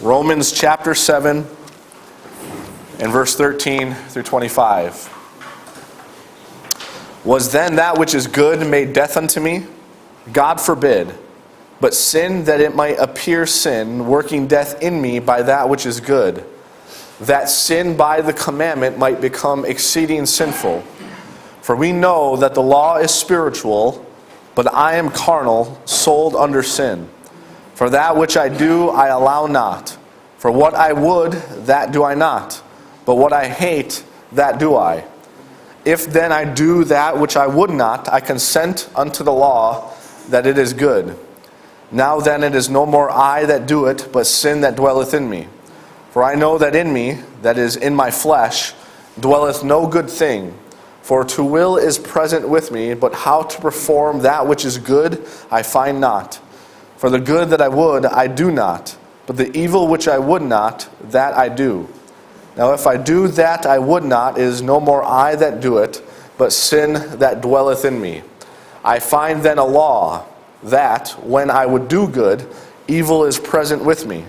Romans chapter 7 and verse 13 through 25. Was then that which is good made death unto me? God forbid. But sin that it might appear sin, working death in me by that which is good, that sin by the commandment might become exceeding sinful. For we know that the law is spiritual, but I am carnal, sold under sin. For that which I do, I allow not. For what I would, that do I not. But what I hate, that do I. If then I do that which I would not, I consent unto the law that it is good. Now then it is no more I that do it, but sin that dwelleth in me. For I know that in me, that is in my flesh, dwelleth no good thing. For to will is present with me, but how to perform that which is good I find not. For the good that I would, I do not, but the evil which I would not, that I do. Now if I do that I would not, it is no more I that do it, but sin that dwelleth in me. I find then a law, that, when I would do good, evil is present with me.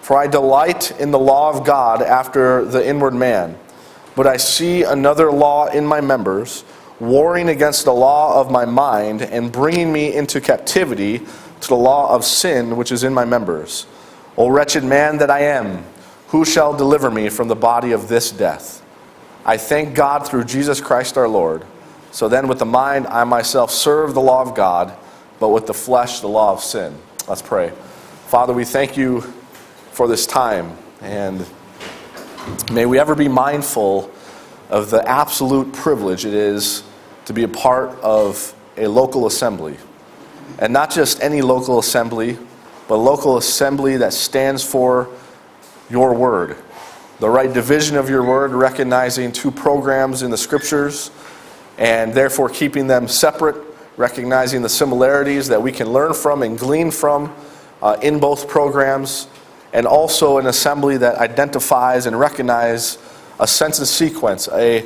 For I delight in the law of God after the inward man. But I see another law in my members, warring against the law of my mind, and bringing me into captivity to the law of sin which is in my members. O wretched man that I am, who shall deliver me from the body of this death? I thank God through Jesus Christ our Lord. So then, with the mind, I myself serve the law of God, but with the flesh, the law of sin. Let's pray. Father, we thank you for this time, and may we ever be mindful of the absolute privilege it is to be a part of a local assembly. And not just any local assembly, but local assembly that stands for your word, the right division of your word, recognizing two programs in the scriptures, and therefore keeping them separate, recognizing the similarities that we can learn from and glean from uh, in both programs, and also an assembly that identifies and recognizes a sense and sequence, a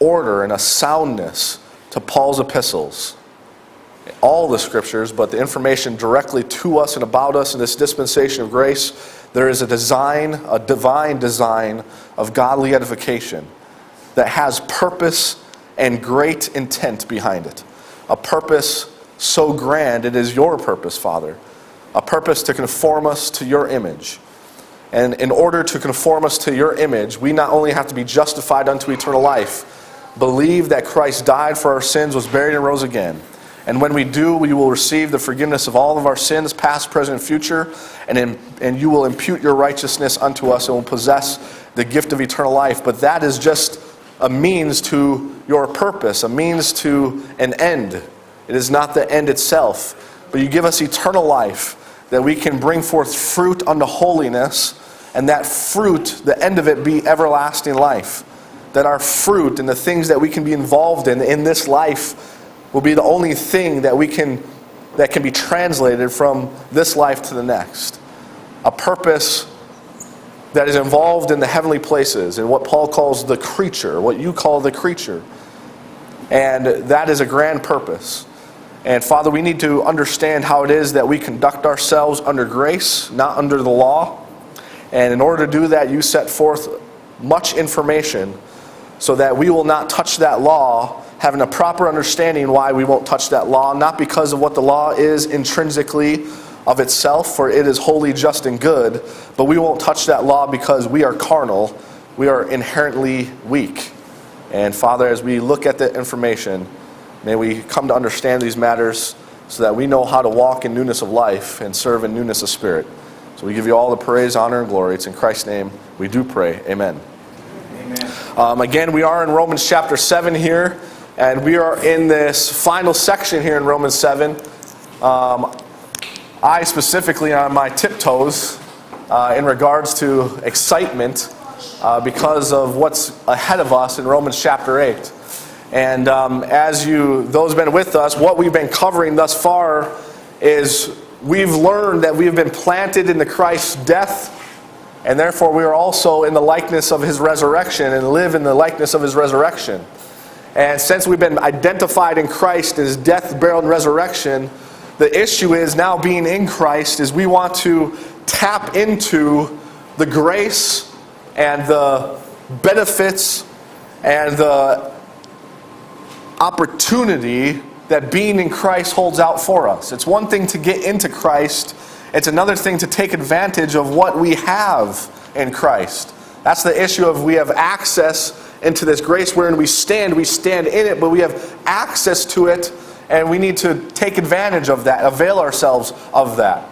order and a soundness to Paul's epistles all the scriptures, but the information directly to us and about us in this dispensation of grace, there is a design, a divine design of godly edification that has purpose and great intent behind it. A purpose so grand, it is your purpose, Father. A purpose to conform us to your image. And in order to conform us to your image, we not only have to be justified unto eternal life, believe that Christ died for our sins, was buried, and rose again and when we do, we will receive the forgiveness of all of our sins, past, present, and future, and, in, and you will impute your righteousness unto us and will possess the gift of eternal life. But that is just a means to your purpose, a means to an end. It is not the end itself. But you give us eternal life that we can bring forth fruit unto holiness, and that fruit, the end of it, be everlasting life. That our fruit and the things that we can be involved in in this life will be the only thing that we can that can be translated from this life to the next. A purpose that is involved in the heavenly places in what Paul calls the creature, what you call the creature. And that is a grand purpose. And Father, we need to understand how it is that we conduct ourselves under grace, not under the law. And in order to do that, you set forth much information so that we will not touch that law having a proper understanding why we won't touch that law, not because of what the law is intrinsically of itself, for it is holy, just, and good, but we won't touch that law because we are carnal, we are inherently weak. And Father, as we look at the information, may we come to understand these matters so that we know how to walk in newness of life and serve in newness of spirit. So we give you all the praise, honor, and glory. It's in Christ's name we do pray. Amen. Amen. Um, again, we are in Romans chapter 7 here. And we are in this final section here in Romans 7. Um, I specifically on my tiptoes uh, in regards to excitement uh, because of what's ahead of us in Romans chapter 8. And um, as you, those have been with us, what we've been covering thus far is we've learned that we've been planted in the Christ's death, and therefore we are also in the likeness of his resurrection and live in the likeness of his resurrection. And since we've been identified in Christ as death, burial, and resurrection, the issue is now being in Christ is we want to tap into the grace and the benefits and the opportunity that being in Christ holds out for us. It's one thing to get into Christ, it's another thing to take advantage of what we have in Christ. That's the issue of we have access into this grace wherein we stand. We stand in it, but we have access to it, and we need to take advantage of that, avail ourselves of that.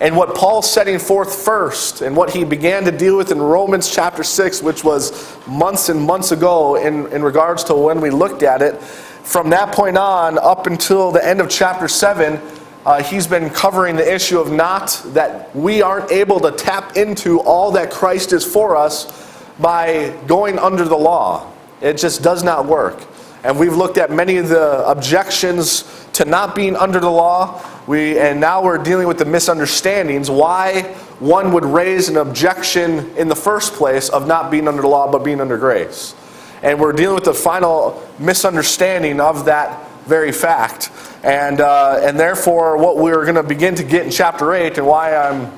And what Paul's setting forth first, and what he began to deal with in Romans chapter 6, which was months and months ago in, in regards to when we looked at it, from that point on up until the end of chapter 7, uh, he's been covering the issue of not that we aren't able to tap into all that Christ is for us by going under the law. It just does not work. And we've looked at many of the objections to not being under the law. We, and now we're dealing with the misunderstandings why one would raise an objection in the first place of not being under the law but being under grace. And we're dealing with the final misunderstanding of that very fact. And, uh, and therefore, what we're going to begin to get in chapter 8, and why I'm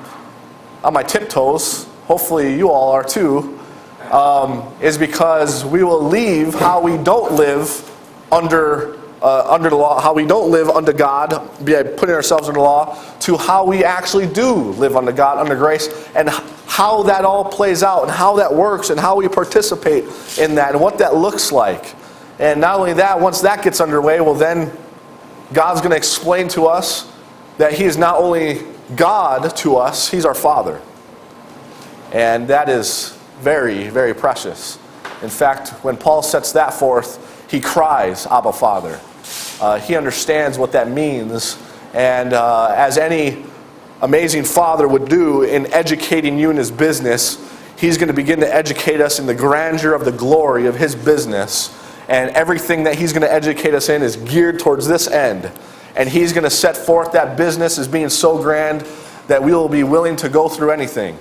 on my tiptoes, hopefully you all are too, um, is because we will leave how we don't live under, uh, under the law, how we don't live under God, by putting ourselves under law, to how we actually do live under God, under grace, and how that all plays out, and how that works, and how we participate in that, and what that looks like. And not only that, once that gets underway, well, then God's going to explain to us that He is not only God to us, He's our Father. And that is very, very precious. In fact, when Paul sets that forth, he cries, Abba, Father. Uh, he understands what that means. And uh, as any amazing father would do in educating you in his business, he's going to begin to educate us in the grandeur of the glory of his business and everything that he's going to educate us in is geared towards this end. And he's going to set forth that business as being so grand that we will be willing to go through anything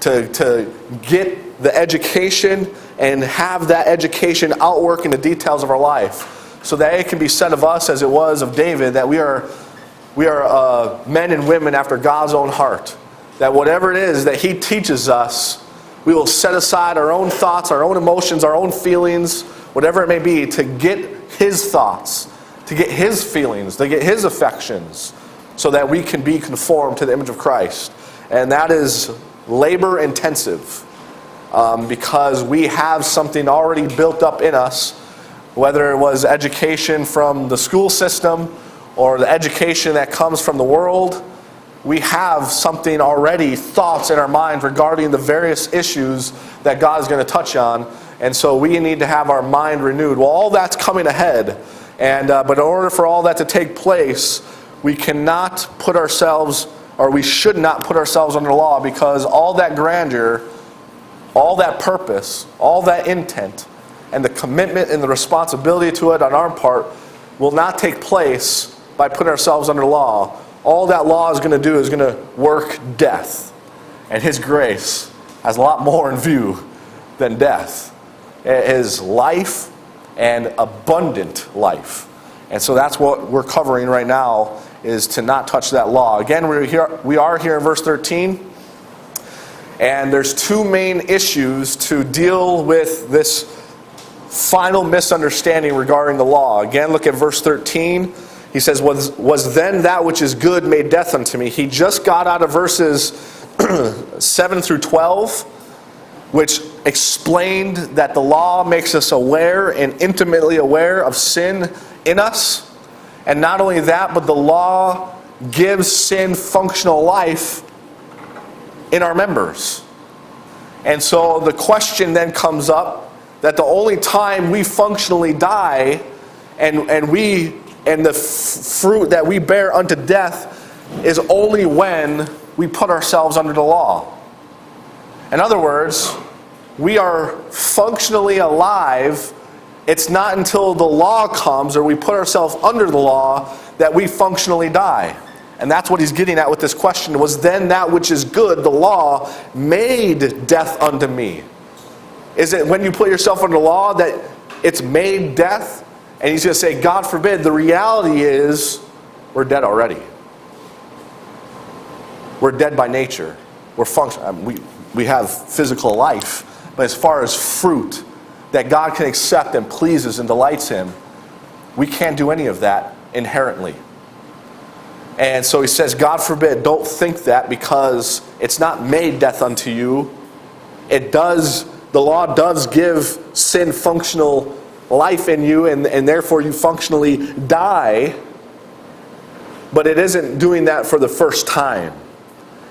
to, to get the education and have that education outwork in the details of our life so that it can be said of us as it was of David that we are, we are uh, men and women after God's own heart. That whatever it is that he teaches us, we will set aside our own thoughts, our own emotions, our own feelings, whatever it may be, to get his thoughts, to get his feelings, to get his affections, so that we can be conformed to the image of Christ. And that is labor intensive um, because we have something already built up in us, whether it was education from the school system or the education that comes from the world. We have something already, thoughts in our mind regarding the various issues that God is going to touch on and so we need to have our mind renewed. Well, all that's coming ahead. And, uh, but in order for all that to take place, we cannot put ourselves, or we should not put ourselves under law because all that grandeur, all that purpose, all that intent, and the commitment and the responsibility to it on our part will not take place by putting ourselves under law. All that law is going to do is going to work death. And His grace has a lot more in view than death It is life and abundant life. And so that's what we're covering right now is to not touch that law. Again, we're here, we are here in verse 13. And there's two main issues to deal with this final misunderstanding regarding the law. Again, look at verse 13. He says, Was, was then that which is good made death unto me? He just got out of verses 7 through 12 which explained that the law makes us aware and intimately aware of sin in us. And not only that, but the law gives sin functional life in our members. And so the question then comes up that the only time we functionally die and, and we and the f- fruit that we bear unto death is only when we put ourselves under the law. In other words, we are functionally alive. It's not until the law comes or we put ourselves under the law that we functionally die. And that's what he's getting at with this question was then that which is good, the law, made death unto me? Is it when you put yourself under law that it's made death? And he's going to say, God forbid. The reality is, we're dead already. We're dead by nature. We're function. I um, mean, we, we have physical life. But as far as fruit that God can accept and pleases and delights Him, we can't do any of that inherently. And so he says, God forbid, don't think that because it's not made death unto you. It does, the law does give sin functional life in you, and, and therefore you functionally die. But it isn't doing that for the first time.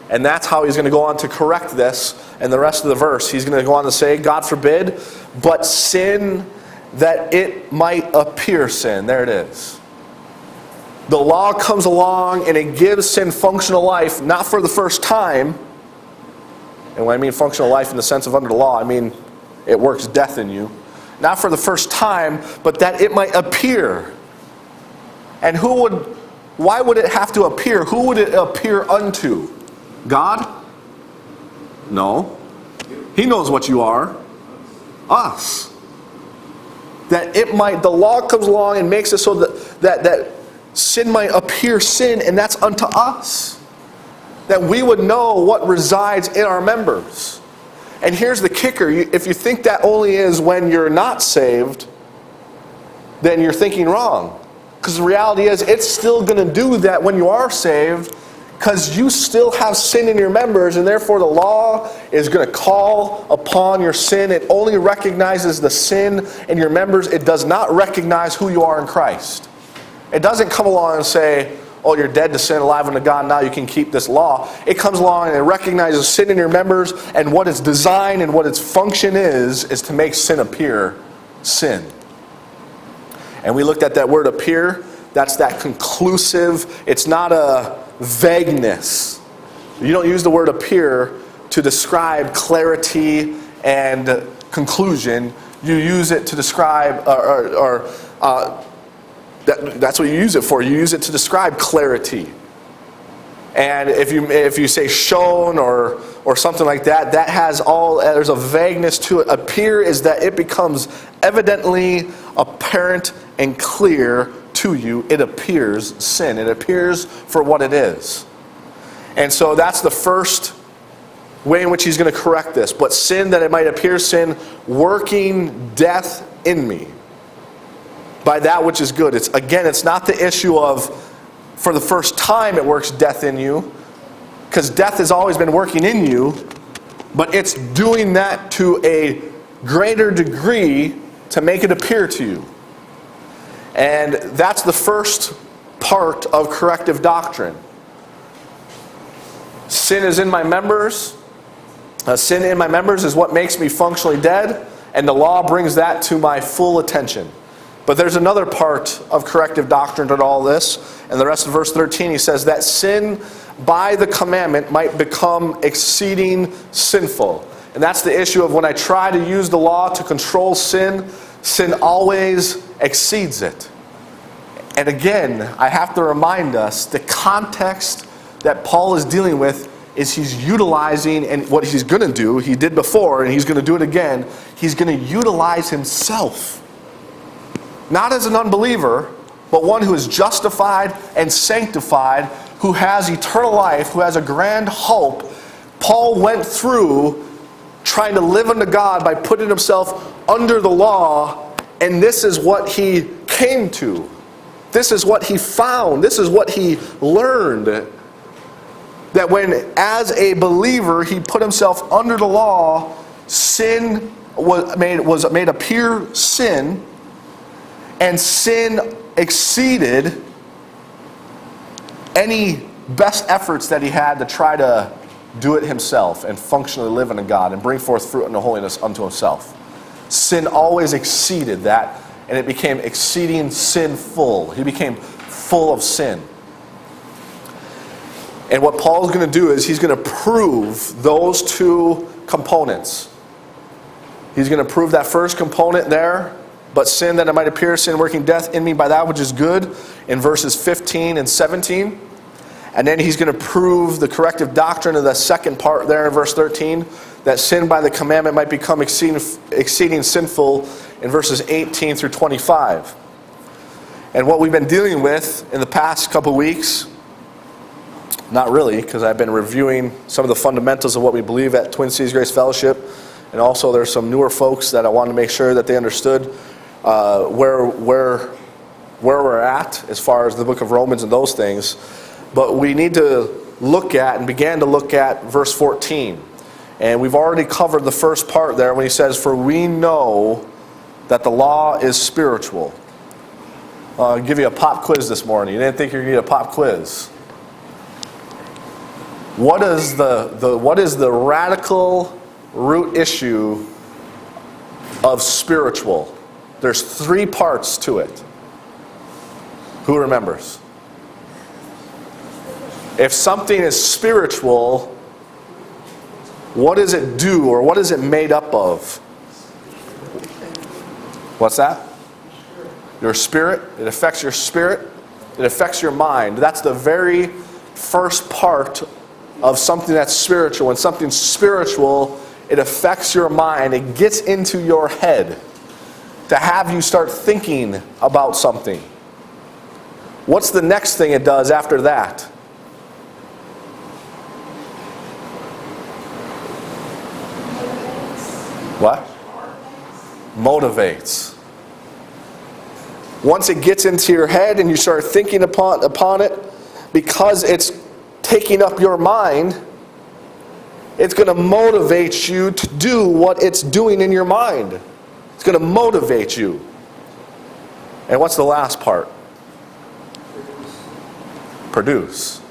And that's how he's going to go on to correct this. And the rest of the verse, he's going to go on to say, God forbid, but sin that it might appear sin. There it is. The law comes along and it gives sin functional life, not for the first time. And when I mean functional life in the sense of under the law, I mean it works death in you. Not for the first time, but that it might appear. And who would, why would it have to appear? Who would it appear unto? God? No. He knows what you are. Us. That it might, the law comes along and makes it so that, that, that sin might appear sin, and that's unto us. That we would know what resides in our members. And here's the kicker if you think that only is when you're not saved, then you're thinking wrong. Because the reality is, it's still going to do that when you are saved because you still have sin in your members, and therefore the law is going to call upon your sin. It only recognizes the sin in your members, it does not recognize who you are in Christ. It doesn't come along and say, Oh, you're dead to sin, alive unto God, now you can keep this law. It comes along and it recognizes sin in your members, and what its design and what its function is, is to make sin appear sin. And we looked at that word appear. That's that conclusive, it's not a vagueness. You don't use the word appear to describe clarity and conclusion. You use it to describe, or, or, or uh, that, that's what you use it for. You use it to describe clarity. And if you, if you say shown or, or something like that, that has all, there's a vagueness to it. Appear is that it becomes evidently apparent and clear to you, it appears sin. It appears for what it is. And so that's the first way in which he's going to correct this. But sin, that it might appear sin, working death in me by that which is good. It's again, it's not the issue of for the first time it works death in you, because death has always been working in you, but it's doing that to a greater degree to make it appear to you. And that's the first part of corrective doctrine. Sin is in my members. Uh, sin in my members is what makes me functionally dead, and the law brings that to my full attention. But there's another part of corrective doctrine to all this. And the rest of verse 13, he says that sin by the commandment might become exceeding sinful. And that's the issue of when I try to use the law to control sin, sin always exceeds it. And again, I have to remind us the context that Paul is dealing with is he's utilizing, and what he's going to do, he did before, and he's going to do it again, he's going to utilize himself. Not as an unbeliever, but one who is justified and sanctified, who has eternal life, who has a grand hope. Paul went through trying to live unto God by putting himself under the law, and this is what he came to. This is what he found. This is what he learned. That when, as a believer, he put himself under the law, sin was made, was made appear sin, and sin exceeded any best efforts that he had to try to do it himself and functionally live unto God and bring forth fruit unto holiness unto himself. Sin always exceeded that and it became exceeding sinful. He became full of sin. And what Paul's going to do is he's going to prove those two components. He's going to prove that first component there, but sin that it might appear, sin working death in me by that which is good, in verses 15 and 17. And then he's going to prove the corrective doctrine of the second part there in verse 13 that sin by the commandment might become exceeding, exceeding sinful in verses 18 through 25. And what we've been dealing with in the past couple weeks Not really, because I've been reviewing some of the fundamentals of what we believe at Twin Cities Grace Fellowship. And also, there's some newer folks that I wanted to make sure that they understood uh, where, where, where we're at as far as the book of Romans and those things. But we need to look at and began to look at verse 14. And we've already covered the first part there when he says, For we know that the law is spiritual. Uh, I'll give you a pop quiz this morning. You didn't think you were going to get a pop quiz. What is the, the, what is the radical root issue of spiritual? There's three parts to it. Who remembers? If something is spiritual, what does it do or what is it made up of? What's that? Your spirit. It affects your spirit. It affects your mind. That's the very first part of something that's spiritual. When something's spiritual, it affects your mind. It gets into your head to have you start thinking about something. What's the next thing it does after that? What? Motivates. Once it gets into your head and you start thinking upon, upon it, because it's taking up your mind, it's going to motivate you to do what it's doing in your mind. It's going to motivate you. And what's the last part? Produce.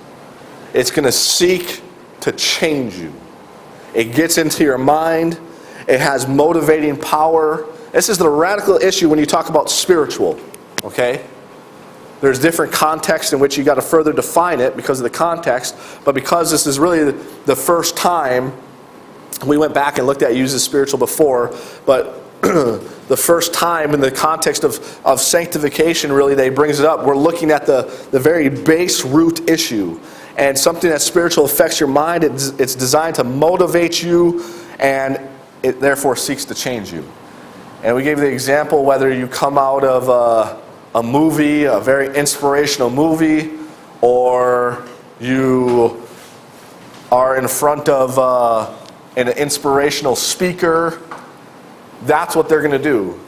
It's going to seek to change you. It gets into your mind it has motivating power. This is the radical issue when you talk about spiritual, okay? There's different contexts in which you got to further define it because of the context, but because this is really the first time we went back and looked at uses spiritual before, but the first time in the context of, of sanctification, really, they brings it up. We're looking at the, the very base root issue. And something that spiritual affects your mind, it's, it's designed to motivate you and it therefore seeks to change you. And we gave the example whether you come out of a, a movie, a very inspirational movie, or you are in front of uh, an inspirational speaker, that's what they're going to do.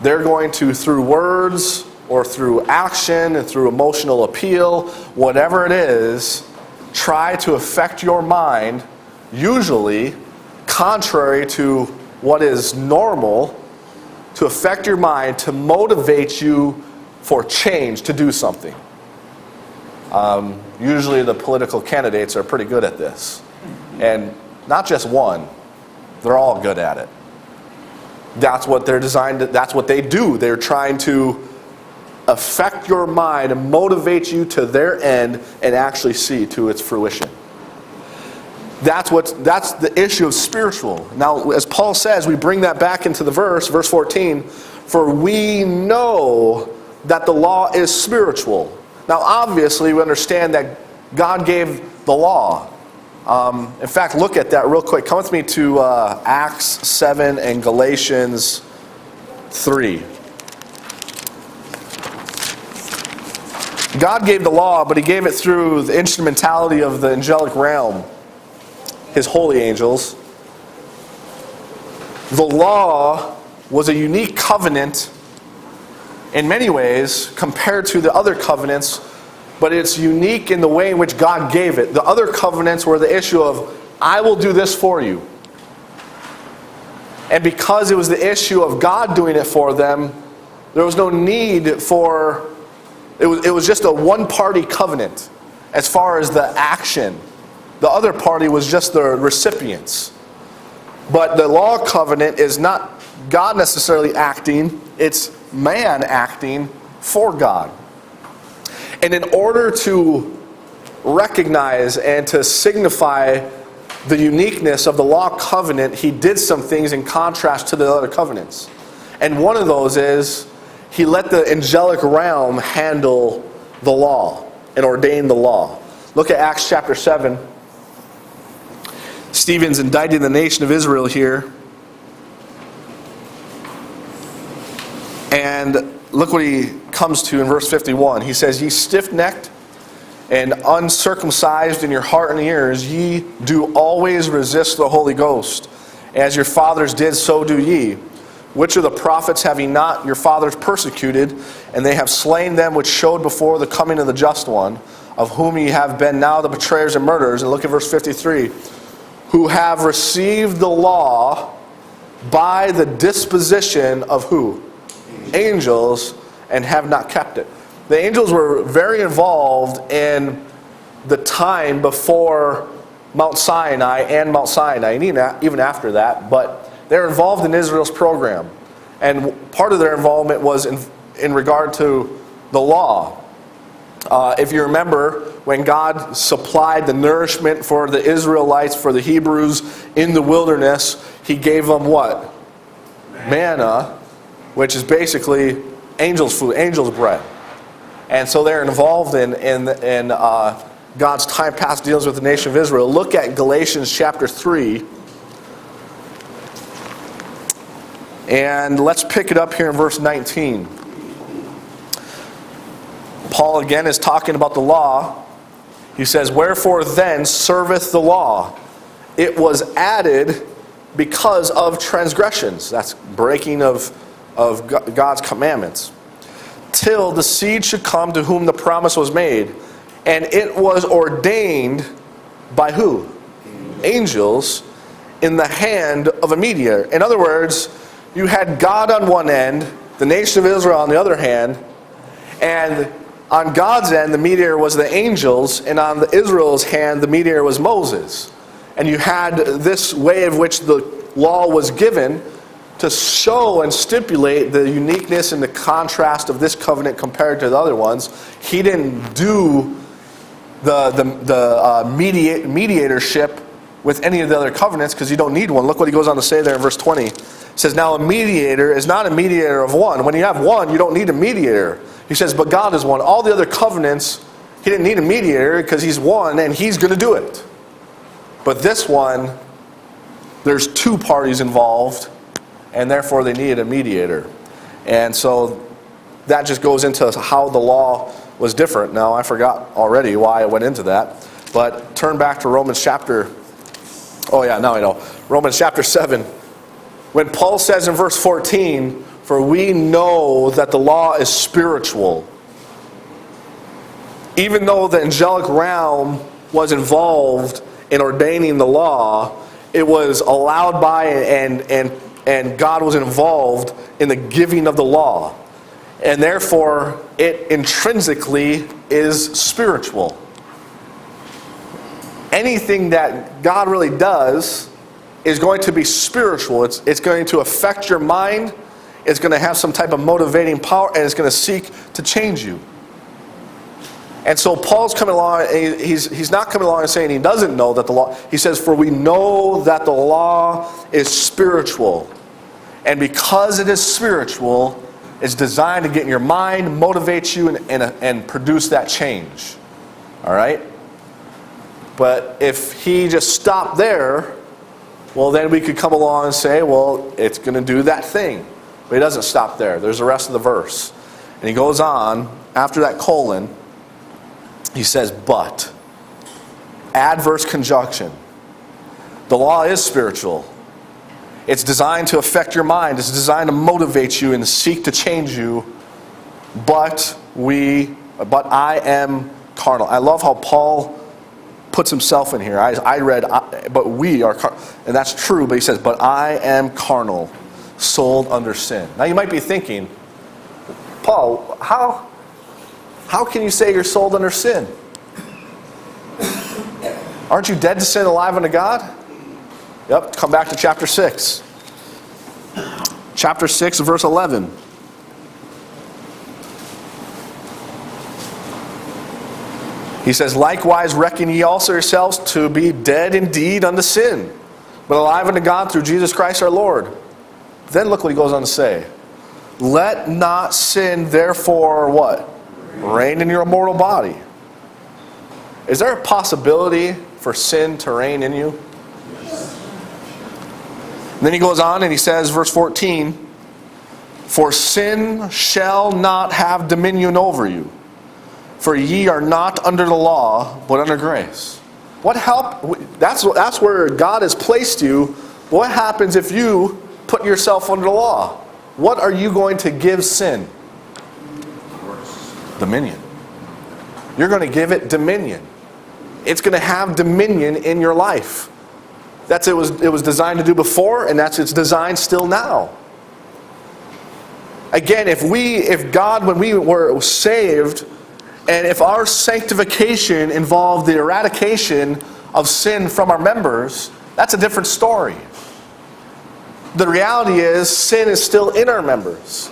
They're going to, through words or through action and through emotional appeal, whatever it is, try to affect your mind, usually contrary to what is normal to affect your mind, to motivate you for change, to do something. Um, usually, the political candidates are pretty good at this. And not just one, they're all good at it. That's what they're designed to, that's what they do. They're trying to affect your mind and motivate you to their end and actually see to its fruition. That's, what, that's the issue of spiritual. Now, as Paul says, we bring that back into the verse, verse 14. For we know that the law is spiritual. Now, obviously, we understand that God gave the law. Um, in fact, look at that real quick. Come with me to uh, Acts 7 and Galatians 3. God gave the law, but He gave it through the instrumentality of the angelic realm his holy angels. The law was a unique covenant in many ways compared to the other covenants, but it's unique in the way in which God gave it. The other covenants were the issue of, I will do this for you. And because it was the issue of God doing it for them, there was no need for, it was, it was just a one party covenant as far as the action the other party was just the recipients. But the law covenant is not God necessarily acting, it's man acting for God. And in order to recognize and to signify the uniqueness of the law covenant, he did some things in contrast to the other covenants. And one of those is he let the angelic realm handle the law and ordain the law. Look at Acts chapter 7. Stephen's indicting the nation of Israel here. And look what he comes to in verse 51. He says, Ye stiff necked and uncircumcised in your heart and ears, ye do always resist the Holy Ghost. As your fathers did, so do ye. Which of the prophets have ye not your fathers persecuted, and they have slain them which showed before the coming of the just one, of whom ye have been now the betrayers and murderers? And look at verse 53 who have received the law by the disposition of who? Angels, and have not kept it. The angels were very involved in the time before Mount Sinai and Mount Sinai, and even after that, but they're involved in Israel's program. And part of their involvement was in, in regard to the law. Uh, if you remember, when God supplied the nourishment for the Israelites, for the Hebrews in the wilderness, He gave them what? Manna, which is basically angel's food, angel's bread. And so they're involved in, in, in uh, God's time past deals with the nation of Israel. Look at Galatians chapter 3. And let's pick it up here in verse 19. Paul again is talking about the law. He says, Wherefore then serveth the law? It was added because of transgressions. That's breaking of, of God's commandments. Till the seed should come to whom the promise was made. And it was ordained by who? Angels in the hand of a mediator. In other words, you had God on one end, the nation of Israel on the other hand, and on God's end, the mediator was the angels, and on the Israel's hand, the mediator was Moses. And you had this way of which the law was given to show and stipulate the uniqueness and the contrast of this covenant compared to the other ones. He didn't do the, the, the uh, mediate, mediatorship with any of the other covenants because you don't need one. Look what he goes on to say there in verse 20. It says, Now a mediator is not a mediator of one. When you have one, you don't need a mediator. He says, But God is one. All the other covenants, he didn't need a mediator because he's one and he's going to do it. But this one, there's two parties involved, and therefore they needed a mediator. And so that just goes into how the law was different. Now, I forgot already why I went into that. But turn back to Romans chapter. Oh, yeah, now I know. Romans chapter 7. When Paul says in verse 14, For we know that the law is spiritual. Even though the angelic realm was involved in ordaining the law, it was allowed by and, and, and God was involved in the giving of the law. And therefore, it intrinsically is spiritual. Anything that God really does is going to be spiritual. It's, it's going to affect your mind, it's going to have some type of motivating power, and it's going to seek to change you. And so Paul's coming along, and he's, he's not coming along and saying he doesn't know that the law, he says, For we know that the law is spiritual. And because it is spiritual, it's designed to get in your mind, motivate you, and, and, and produce that change. All right? But if he just stopped there, well, then we could come along and say, well, it's going to do that thing. But he doesn't stop there. There's the rest of the verse. And he goes on, after that colon, he says, but. Adverse conjunction. The law is spiritual. It's designed to affect your mind. It's designed to motivate you and seek to change you. But we, but I am carnal. I love how Paul puts himself in here. I, I read, but we are, and that's true. But he says, but I am carnal, sold under sin. Now you might be thinking, Paul, how how can you say you're sold under sin? Aren't you dead to sin, alive unto God? Yep, come back to chapter 6. Chapter 6, verse 11. He says, Likewise, reckon ye also yourselves to be dead indeed unto sin, but alive unto God through Jesus Christ our Lord. Then look what he goes on to say. Let not sin therefore what? reign in your mortal body. Is there a possibility for sin to reign in you? Then he goes on and he says, verse 14, For sin shall not have dominion over you, For ye are not under the law, but under grace. What help? That's, that's where God has placed you. What happens if you put yourself under the law? What are you going to give sin? Dominion. You're going to give it dominion. It's going to have dominion in your life. That's it was it was designed to do before, and that's its design still now. Again, if we if God when we were saved, and if our sanctification involved the eradication of sin from our members, that's a different story. The reality is sin is still in our members.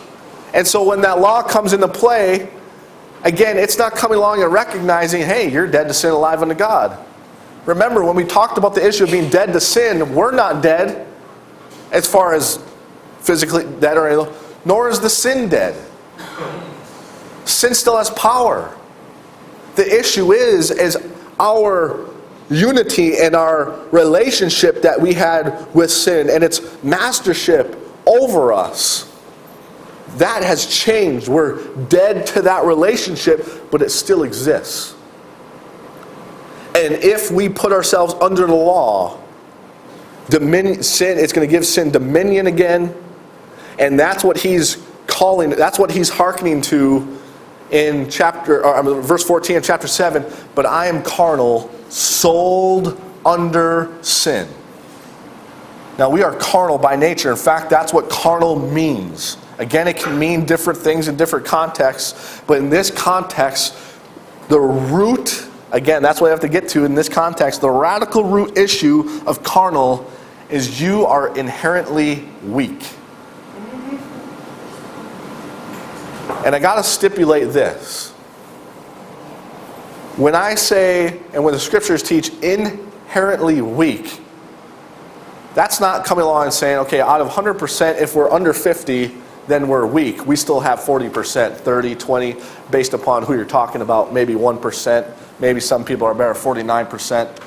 And so when that law comes into play, again, it's not coming along and recognizing, hey, you're dead to sin, alive unto God. Remember, when we talked about the issue of being dead to sin, we're not dead as far as physically dead or anything, nor is the sin dead. Sin still has power. The issue is, is our unity in our relationship that we had with sin and its mastership over us. That has changed. We're dead to that relationship, but it still exists. And if we put ourselves under the law, dominion, sin, it's going to give sin dominion again. And that's what he's calling, that's what he's hearkening to in chapter, or, um, verse 14 of chapter 7. But I am carnal, sold under sin. Now, we are carnal by nature. In fact, that's what carnal means. Again, it can mean different things in different contexts, but in this context, the root Again, that's what I have to get to in this context. The radical root issue of carnal is you are inherently weak. And I got to stipulate this. When I say, and when the scriptures teach inherently weak, that's not coming along and saying, okay, out of 100%, if we're under 50, then we're weak. We still have 40%, 30, 20, based upon who you're talking about, maybe 1%. Maybe some people are better 49%.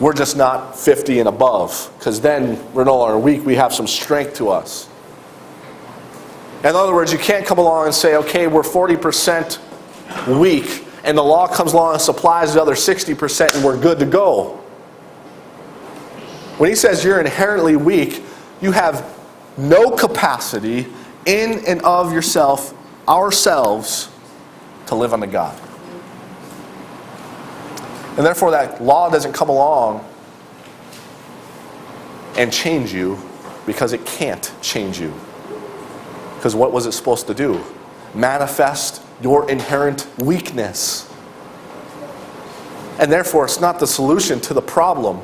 We're just not 50 and above, because then we're no longer weak. We have some strength to us. In other words, you can't come along and say, okay, we're 40% weak, and the law comes along and supplies the other 60%, and we're good to go. When he says you're inherently weak, you have no capacity in and of yourself, ourselves, to live unto God. And therefore, that law doesn't come along and change you because it can't change you. Because what was it supposed to do? Manifest your inherent weakness. And therefore, it's not the solution to the problem,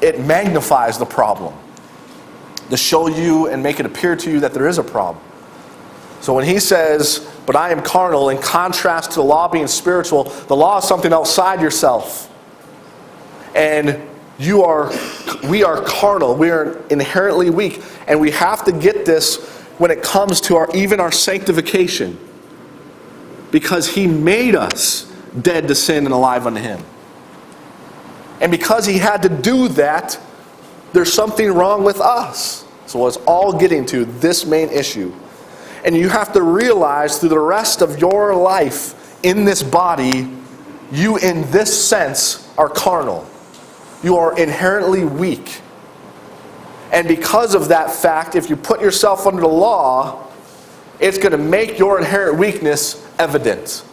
it magnifies the problem to show you and make it appear to you that there is a problem. So when he says, but I am carnal, in contrast to the law being spiritual, the law is something outside yourself. And you are, we are carnal. We are inherently weak. And we have to get this when it comes to our, even our sanctification. Because he made us dead to sin and alive unto him. And because he had to do that, there's something wrong with us. So it's all getting to this main issue and you have to realize through the rest of your life in this body, you, in this sense, are carnal. You are inherently weak. And because of that fact, if you put yourself under the law, it's going to make your inherent weakness evident.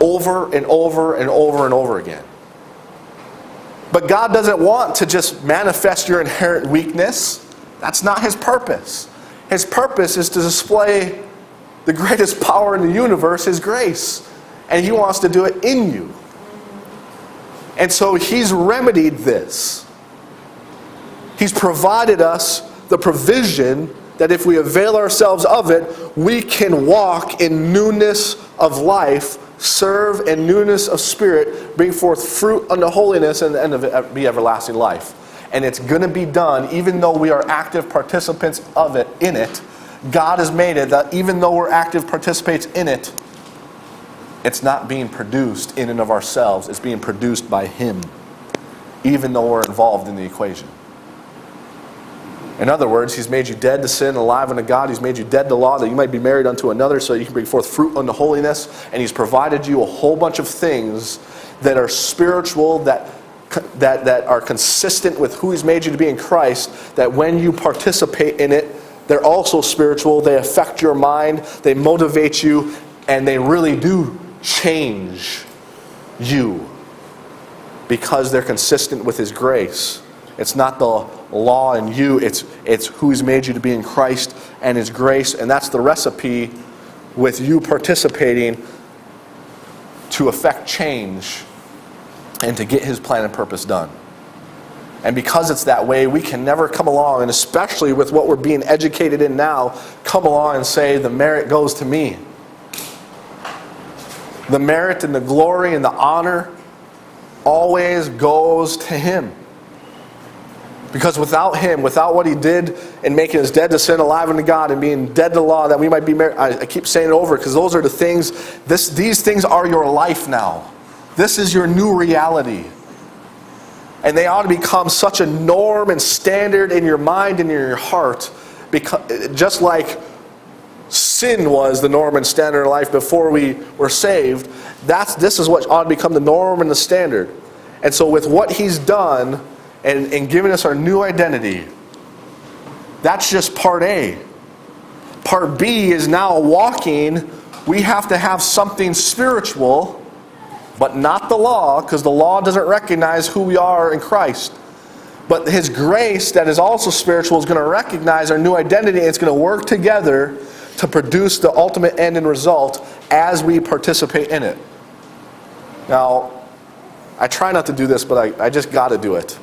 Over and over and over and over again. But God doesn't want to just manifest your inherent weakness. That's not His purpose. His purpose is to display the greatest power in the universe, His grace. And He wants to do it in you. And so He's remedied this. He's provided us the provision that if we avail ourselves of it, we can walk in newness of life, serve in newness of spirit, bring forth fruit unto holiness, and, and be everlasting life. And it's going to be done even though we are active participants of it in it. God has made it that even though we're active participants in it it's not being produced in and of ourselves. It's being produced by him even though we're involved in the equation In other words, He's made you dead to sin, alive unto God. He's made you dead to law, that you might be married unto another, so that you can bring forth fruit unto holiness. And He's provided you a whole bunch of things that are spiritual, that, that, that are consistent with who He's made you to be in Christ, that when you participate in it, they're also spiritual. They affect your mind, they motivate you, and they really do change you because they're consistent with His grace. It's not the law in you, it's, it's who He's made you to be in Christ and His grace. And that's the recipe with you participating to affect change and to get His plan and purpose done. And because it's that way, we can never come along, and especially with what we're being educated in now, come along and say, the merit goes to me. The merit and the glory and the honor always goes to Him. Because without Him, without what He did in making us dead to sin, alive unto God, and being dead to law, that we might be married, I, I keep saying it over because those are the things, this, these things are your life now. This is your new reality. And they ought to become such a norm and standard in your mind and in your heart, because, just like sin was the norm and standard of life before we were saved. That's, this is what ought to become the norm and the standard. And so, with what he's done and, and giving us our new identity, that's just part A. Part B is now walking. We have to have something spiritual, but not the law, because the law doesn't recognize who we are in Christ. But His grace, that is also spiritual, is going to recognize our new identity and it's going to work together to produce the ultimate end and result as we participate in it. Now, I try not to do this, but I, I just got to do it.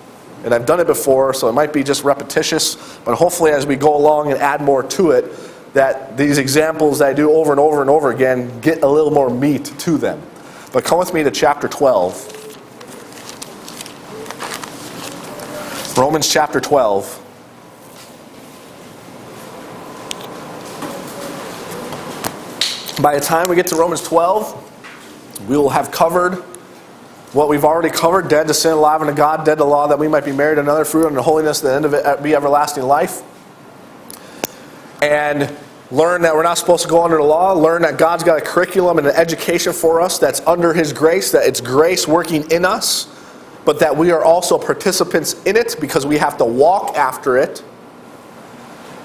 And I've done it before, so it might be just repetitious, but hopefully, as we go along and add more to it, that these examples that I do over and over and over again get a little more meat to them. But come with me to chapter 12. Romans chapter 12. By the time we get to Romans 12, we will have covered what we've already covered dead to sin, alive unto God, dead to law, that we might be married another fruit unto holiness, the end of it uh, be everlasting life. And learn that we're not supposed to go under the law, learn that God's got a curriculum and an education for us that's under His grace, that it's grace working in us, but that we are also participants in it because we have to walk after it.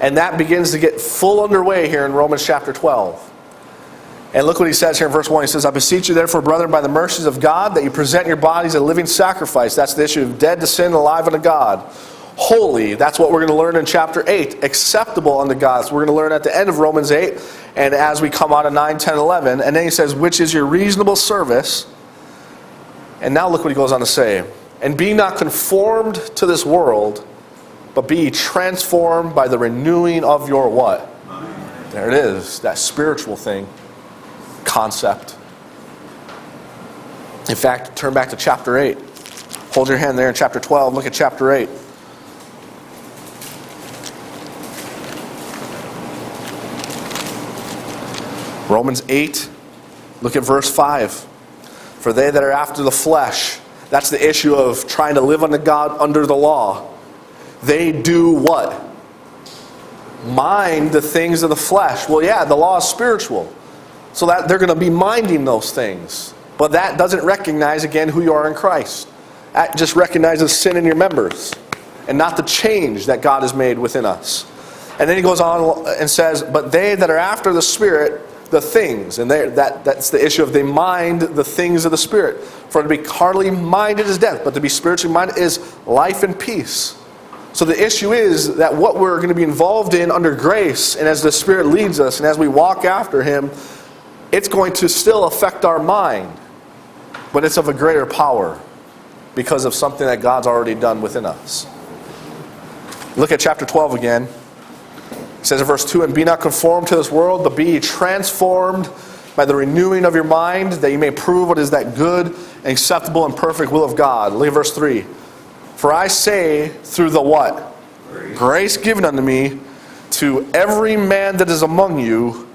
And that begins to get full underway here in Romans chapter 12. And look what he says here in verse 1. He says, I beseech you, therefore, brethren, by the mercies of God, that you present your bodies a living sacrifice. That's the issue of dead to sin, alive unto God. Holy, that's what we're going to learn in chapter 8. Acceptable unto God. So we're going to learn at the end of Romans 8, and as we come out of 9, 10, 11. And then he says, which is your reasonable service. And now look what he goes on to say. And be not conformed to this world, but be transformed by the renewing of your what? There it is, that spiritual thing concept. In fact, turn back to chapter 8. Hold your hand there in chapter 12. Look at chapter 8. Romans 8, look at verse 5. For they that are after the flesh, that's the issue of trying to live under God under the law. They do what? Mind the things of the flesh. Well, yeah, the law is spiritual. So that they're going to be minding those things. But that doesn't recognize, again, who you are in Christ. That just recognizes sin in your members and not the change that God has made within us. And then he goes on and says, But they that are after the Spirit, the things, and they, that, that's the issue of they mind the things of the Spirit. For to be carnally minded is death, but to be spiritually minded is life and peace. So the issue is that what we're going to be involved in under grace, and as the Spirit leads us, and as we walk after Him, it's going to still affect our mind, but it's of a greater power because of something that God's already done within us. Look at chapter 12 again. It says in verse 2 And be not conformed to this world, but be transformed by the renewing of your mind, that you may prove what is that good and acceptable and perfect will of God. Look at verse 3. For I say, through the what? Grace, Grace given unto me, to every man that is among you,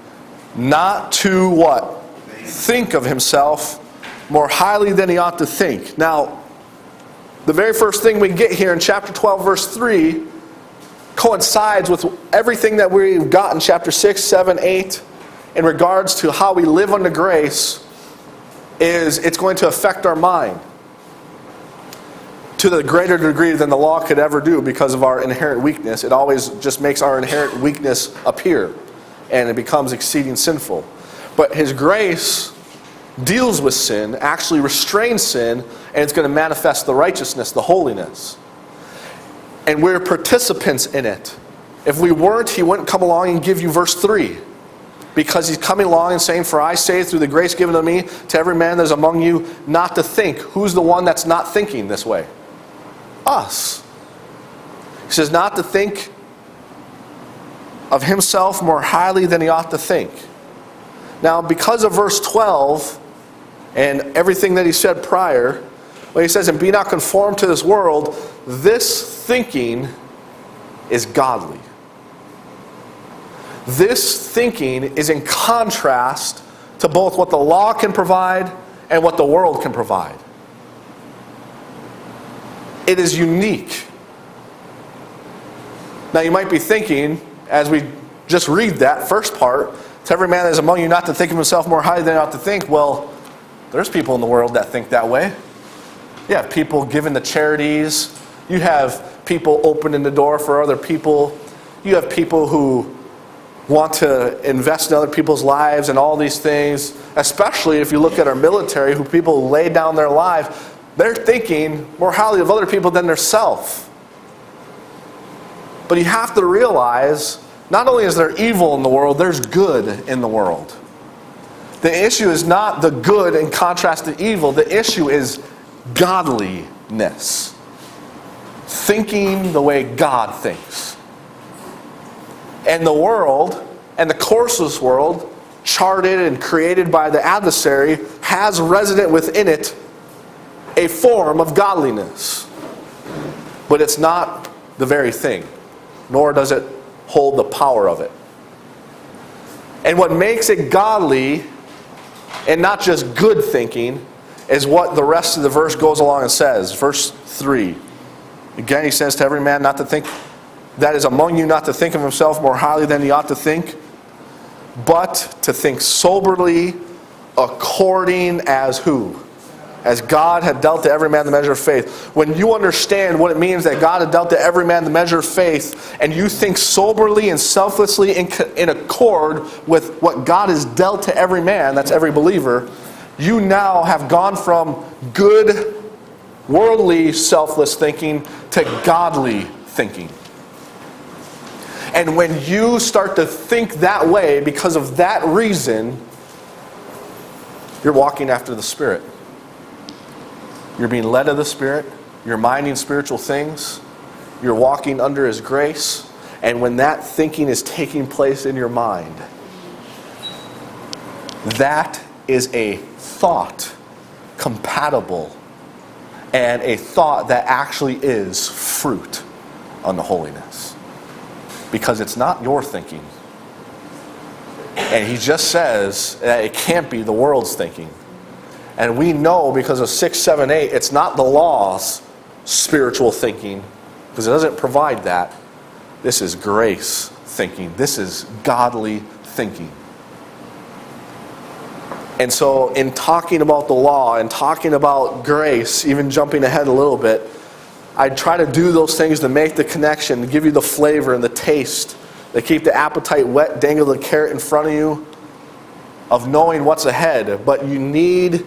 not to what? Think of himself more highly than he ought to think. Now, the very first thing we get here in chapter 12, verse 3, coincides with everything that we've got in chapter 6, 7, 8 in regards to how we live under grace is it's going to affect our mind to the greater degree than the law could ever do because of our inherent weakness. It always just makes our inherent weakness appear and it becomes exceeding sinful. But His grace deals with sin, actually restrains sin, and it's going to manifest the righteousness, the holiness. And we're participants in it. If we weren't, He wouldn't come along and give you verse 3 because he's coming along and saying, For I say, through the grace given to me, to every man that is among you, not to think. Who's the one that's not thinking this way? Us. He says, not to think of himself more highly than he ought to think. Now, because of verse 12 and everything that he said prior, when he says, And be not conformed to this world, this thinking is godly. This thinking is in contrast to both what the law can provide and what the world can provide. It is unique. Now, you might be thinking, as we just read that first part, to every man that is among you not to think of himself more highly than ought to think. Well, there's people in the world that think that way. You have people giving the charities. You have people opening the door for other people. You have people who want to invest in other people's lives and all these things, especially if you look at our military, who people lay down their life, they're thinking more highly of other people than self. But you have to realize not only is there evil in the world, there's good in the world. The issue is not the good in contrast to evil, the issue is godliness. Thinking the way God thinks. And the world, and the course of this world, charted and created by the adversary, has resident within it a form of godliness. But it's not the very thing, nor does it hold the power of it. And what makes it godly, and not just good thinking, is what the rest of the verse goes along and says. Verse 3. Again, he says to every man not to think that is among you not to think of himself more highly than he ought to think, but to think soberly according as who? As God had dealt to every man the measure of faith. When you understand what it means that God had dealt to every man the measure of faith, and you think soberly and selflessly in, in accord with what God has dealt to every man, that's every believer, you now have gone from good, worldly, selfless thinking to godly thinking. And when you start to think that way because of that reason, you're walking after the Spirit. You're being led of the Spirit. You're minding spiritual things. You're walking under His grace. And when that thinking is taking place in your mind, that is a thought compatible and a thought that actually is fruit on the holiness because it's not your thinking. And he just says that it can't be the world's thinking. And we know because of 6, 7, 8, it's not the law's spiritual thinking, because it doesn't provide that. This is grace thinking, this is godly thinking. And so, in talking about the law and talking about grace, even jumping ahead a little bit, I try to do those things to make the connection, to give you the flavor and the taste, to keep the appetite whet, dangle the carrot in front of you of knowing what's ahead. But you need,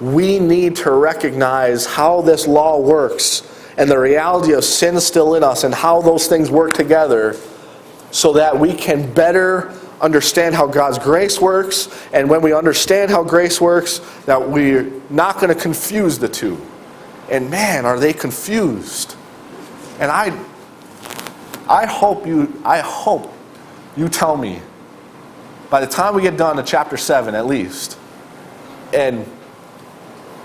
we need to recognize how this law works and the reality of sin still in us and how those things work together so that we can better understand how God's grace works. And when we understand how grace works, that we're not going to confuse the two. And man, are they confused. And I I hope you I hope you tell me by the time we get done to chapter 7 at least. And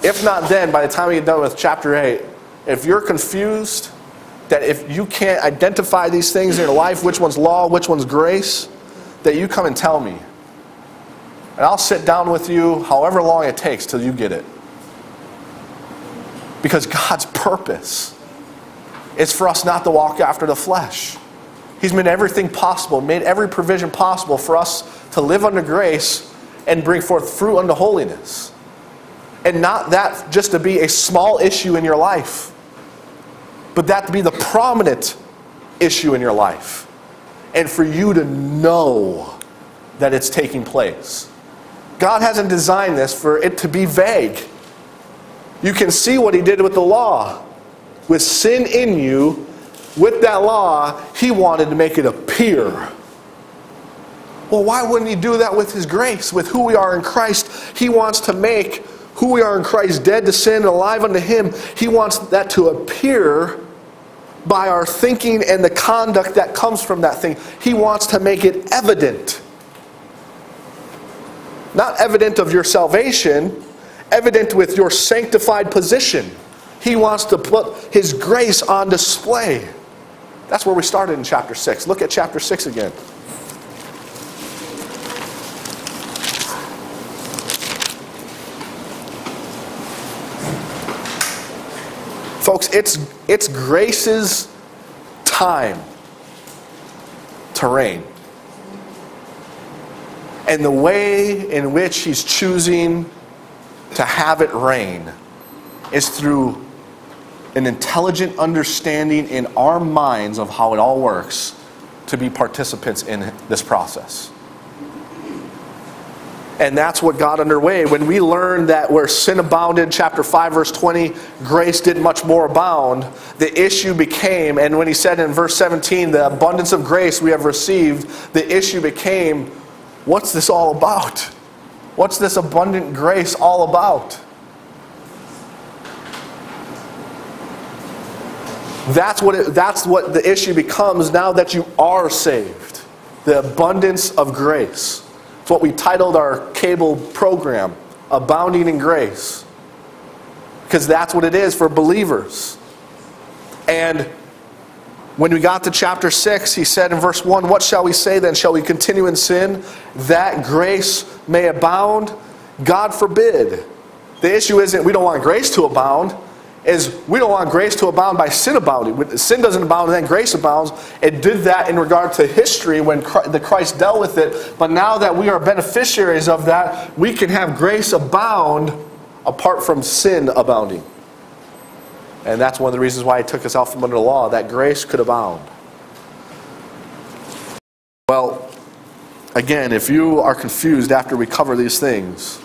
if not then, by the time we get done with chapter 8, if you're confused, that if you can't identify these things in your life, which one's law, which one's grace, that you come and tell me. And I'll sit down with you however long it takes till you get it. Because God's purpose is for us not to walk after the flesh. He's made everything possible, made every provision possible for us to live under grace and bring forth fruit unto holiness. And not that just to be a small issue in your life, but that to be the prominent issue in your life. And for you to know that it's taking place. God hasn't designed this for it to be vague. You can see what He did with the law. With sin in you, with that law, He wanted to make it appear. Well, why wouldn't He do that with His grace, with who we are in Christ? He wants to make who we are in Christ dead to sin and alive unto Him. He wants that to appear by our thinking and the conduct that comes from that thing. He wants to make it evident. Not evident of your salvation, evident with your sanctified position. He wants to put His grace on display. That's where we started in chapter 6. Look at chapter 6 again. Folks, it's, it's grace's time to reign. And the way in which he's choosing to have it reign is through an intelligent understanding in our minds of how it all works to be participants in this process. And that's what got underway. When we learned that where sin abounded, chapter 5, verse 20, grace did much more abound, the issue became, and when he said in verse 17, the abundance of grace we have received, the issue became, what's this all about? What's this abundant grace all about? That's what, it, that's what the issue becomes now that you are saved. The abundance of grace. It's what we titled our cable program, Abounding in Grace. Because that's what it is for believers. And when we got to chapter 6, he said in verse 1, What shall we say then? Shall we continue in sin that grace may abound? God forbid. The issue isn't we don't want grace to abound is we don't want grace to abound by sin abounding. Sin doesn't abound and then grace abounds. It did that in regard to history when the Christ dealt with it. But now that we are beneficiaries of that, we can have grace abound apart from sin abounding. And that's one of the reasons why he took us out from under the law, that grace could abound. Well, again, if you are confused after we cover these things,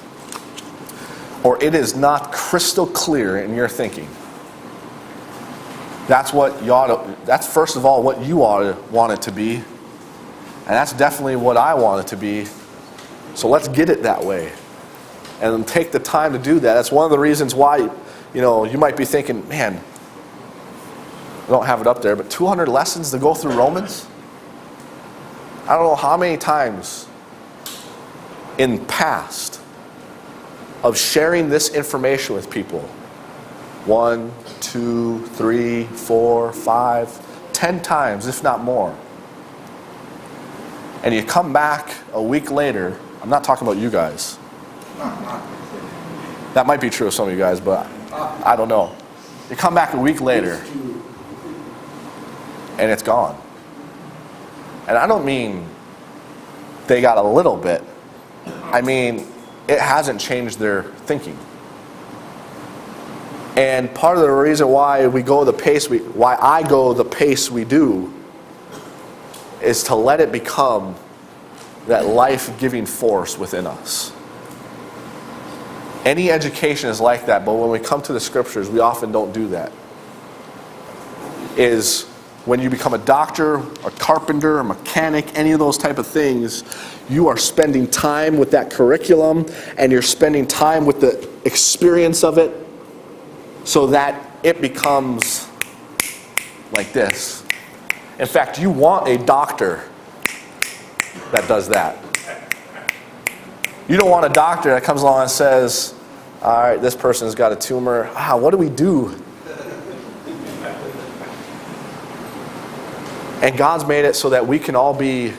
or it is not crystal clear in your thinking. That's what you ought to, that's first of all what you ought to want it to be. And that's definitely what I want it to be. So let's get it that way. And take the time to do that. That's one of the reasons why, you know, you might be thinking, man, I don't have it up there, but 200 lessons to go through Romans? I don't know how many times in past of sharing this information with people. One, two, three, four, five, ten times, if not more. And you come back a week later, I'm not talking about you guys. That might be true of some of you guys, but I don't know. You come back a week later, and it's gone. And I don't mean they got a little bit. I mean, it hasn't changed their thinking. And part of the reason why we go the pace we, why I go the pace we do, is to let it become that life-giving force within us. Any education is like that, but when we come to the scriptures, we often don't do that. Is when you become a doctor, a carpenter, a mechanic, any of those type of things, you are spending time with that curriculum and you're spending time with the experience of it so that it becomes like this. In fact, you want a doctor that does that. You don't want a doctor that comes along and says, All right, this person's got a tumor. Ah, what do we do? And God's made it so that we can all be,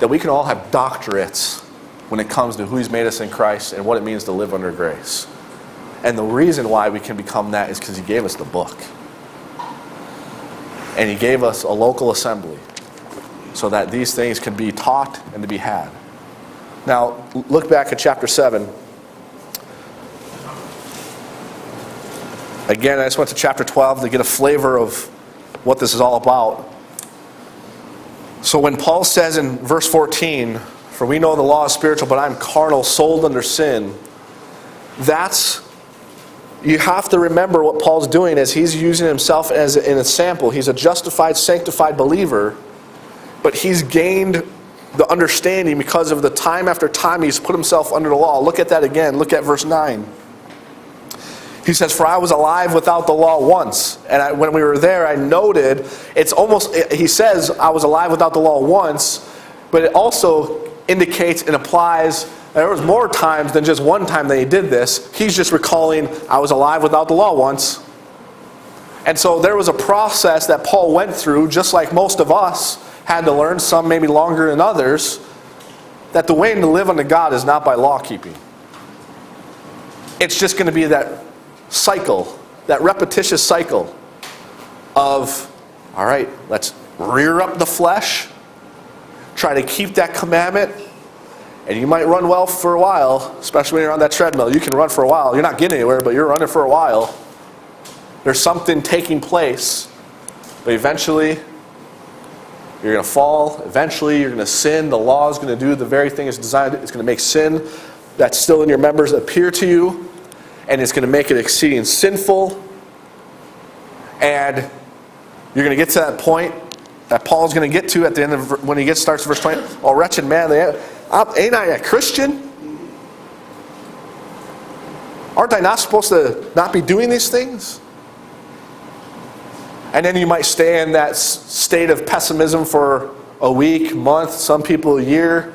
that we can all have doctorates when it comes to who He's made us in Christ and what it means to live under grace. And the reason why we can become that is because He gave us the book. And he gave us a local assembly so that these things can be taught and to be had. Now, look back at chapter 7. Again, I just went to chapter 12 to get a flavor of what this is all about. So when Paul says in verse 14, For we know the law is spiritual, but I'm carnal, sold under sin, that's, you have to remember what Paul's doing is he's using himself as an example. He's a justified, sanctified believer, but he's gained the understanding because of the time after time he's put himself under the law. Look at that again. Look at verse 9. He says, For I was alive without the law once. And I, when we were there, I noted, it's almost, he says, I was alive without the law once, but it also indicates and applies, there was more times than just one time that he did this. He's just recalling, I was alive without the law once. And so there was a process that Paul went through, just like most of us had to learn, some maybe longer than others, that the way to live unto God is not by law keeping. It's just going to be that cycle, that repetitious cycle of, all right, let's rear up the flesh, try to keep that commandment, and you might run well for a while, especially when you're on that treadmill. You can run for a while. You're not getting anywhere, but you're running for a while. There's something taking place, but eventually you're going to fall. Eventually you're going to sin. The law is going to do the very thing it's designed. It's going to make sin that's still in your members appear to you and it's going to make it exceeding sinful. And you're going to get to that point that Paul's going to get to at the end of when he gets starts verse 20. Oh, wretched man, ain't I a Christian? Aren't I not supposed to not be doing these things? And then you might stay in that state of pessimism for a week, month, some people a year.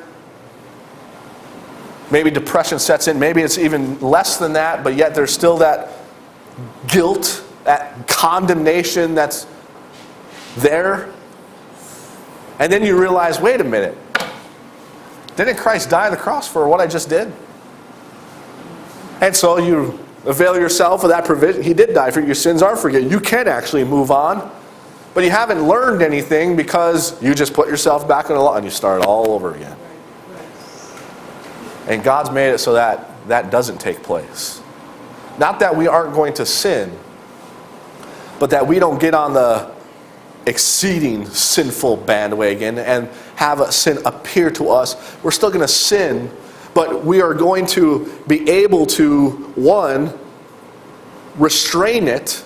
Maybe depression sets in. Maybe it's even less than that, but yet there's still that guilt, that condemnation that's there. And then you realize wait a minute. Didn't Christ die on the cross for what I just did? And so you avail yourself of that provision. He did die for your sins are forgiven. You can actually move on. But you haven't learned anything because you just put yourself back in the law and you start all over again. And God's made it so that that doesn't take place. Not that we aren't going to sin, but that we don't get on the exceeding sinful bandwagon and have a sin appear to us. We're still going to sin, but we are going to be able to, one, restrain it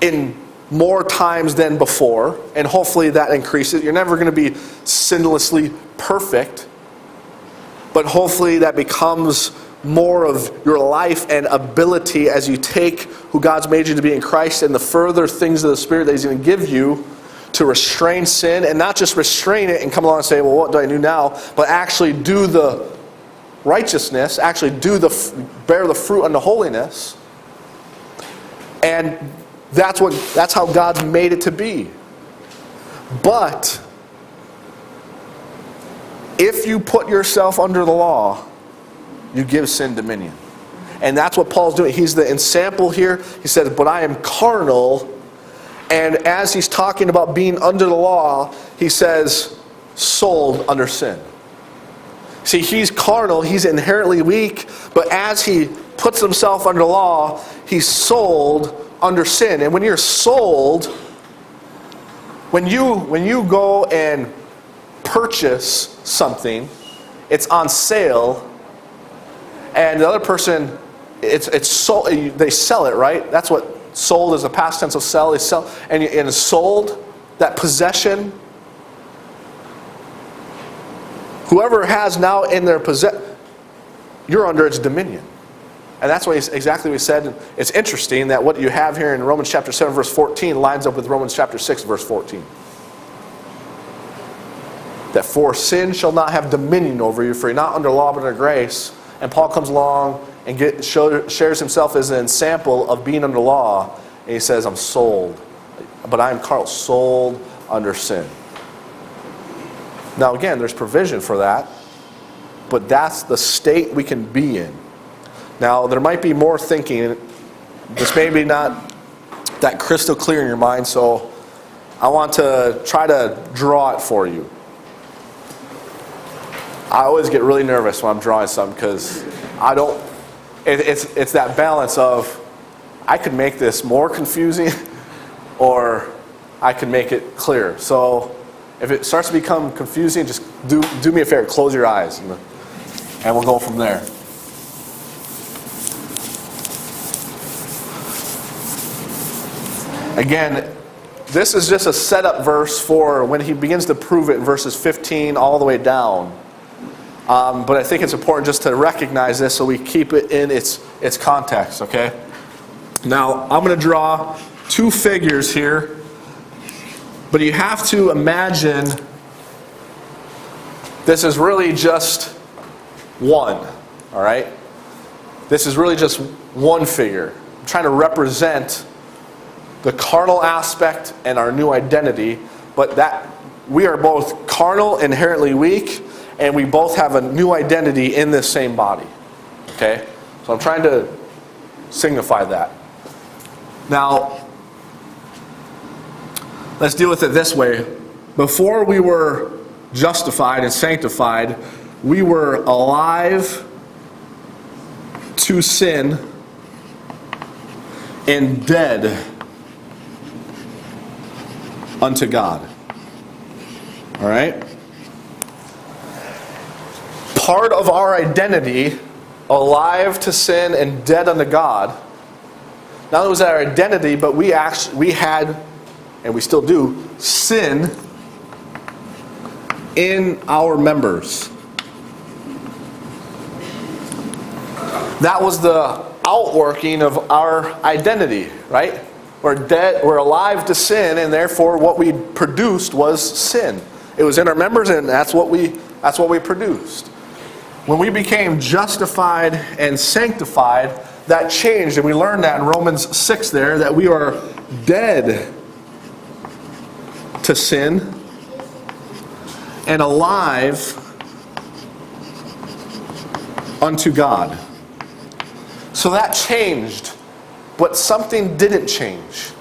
in more times than before, and hopefully that increases. You're never going to be sinlessly perfect, but hopefully that becomes more of your life and ability as you take who God's made you to be in Christ and the further things of the Spirit that He's going to give you to restrain sin and not just restrain it and come along and say, well, what do I do now? But actually do the righteousness, actually do the bear the fruit unto holiness. And that's what that's how God's made it to be. But if you put yourself under the law, you give sin dominion. And that's what Paul's doing. He's the ensample here. He says, But I am carnal. And as he's talking about being under the law, he says, sold under sin. See, he's carnal, he's inherently weak, but as he puts himself under law, he's sold under sin. And when you're sold, when you when you go and purchase something, it's on sale, and the other person, it's it's sold. They sell it, right? That's what sold is a past tense of sell. They sell and and sold that possession. Whoever has now in their possession, you're under its dominion. And that's what exactly we said. It's interesting that what you have here in Romans chapter 7, verse 14, lines up with Romans chapter 6, verse 14 that for sin shall not have dominion over you, for you're not under law but under grace. And Paul comes along and get, show, shares himself as an example of being under law. And he says, I'm sold. But I am carnal, sold under sin. Now, again, there's provision for that. But that's the state we can be in. Now, there might be more thinking. This may be not that crystal clear in your mind, so I want to try to draw it for you. I always get really nervous when I'm drawing something because I don't, it, it's, it's that balance of I could make this more confusing or I could make it clear. So if it starts to become confusing, just do, do me a favor, close your eyes, and, and we'll go from there. Again, this is just a setup verse for when he begins to prove it in verses 15 all the way down. Um, but I think it's important just to recognize this so we keep it in its, its context, okay? Now, I'm going to draw two figures here, but you have to imagine this is really just one, all right? This is really just one figure. I'm trying to represent the carnal aspect and our new identity, but that we are both carnal, inherently weak, and we both have a new identity in this same body. Okay? So I'm trying to signify that. Now, let's deal with it this way. Before we were justified and sanctified, we were alive to sin and dead unto God. All right? Part of our identity, alive to sin and dead unto God, not only was that our identity, but we actually we had, and we still do, sin in our members. That was the outworking of our identity, right? We're dead, we're alive to sin, and therefore what we produced was sin. It was in our members, and that's what we that's what we produced. When we became justified and sanctified, that changed, and we learned that in Romans 6 there, that we are dead to sin and alive unto God. So that changed but something didn't change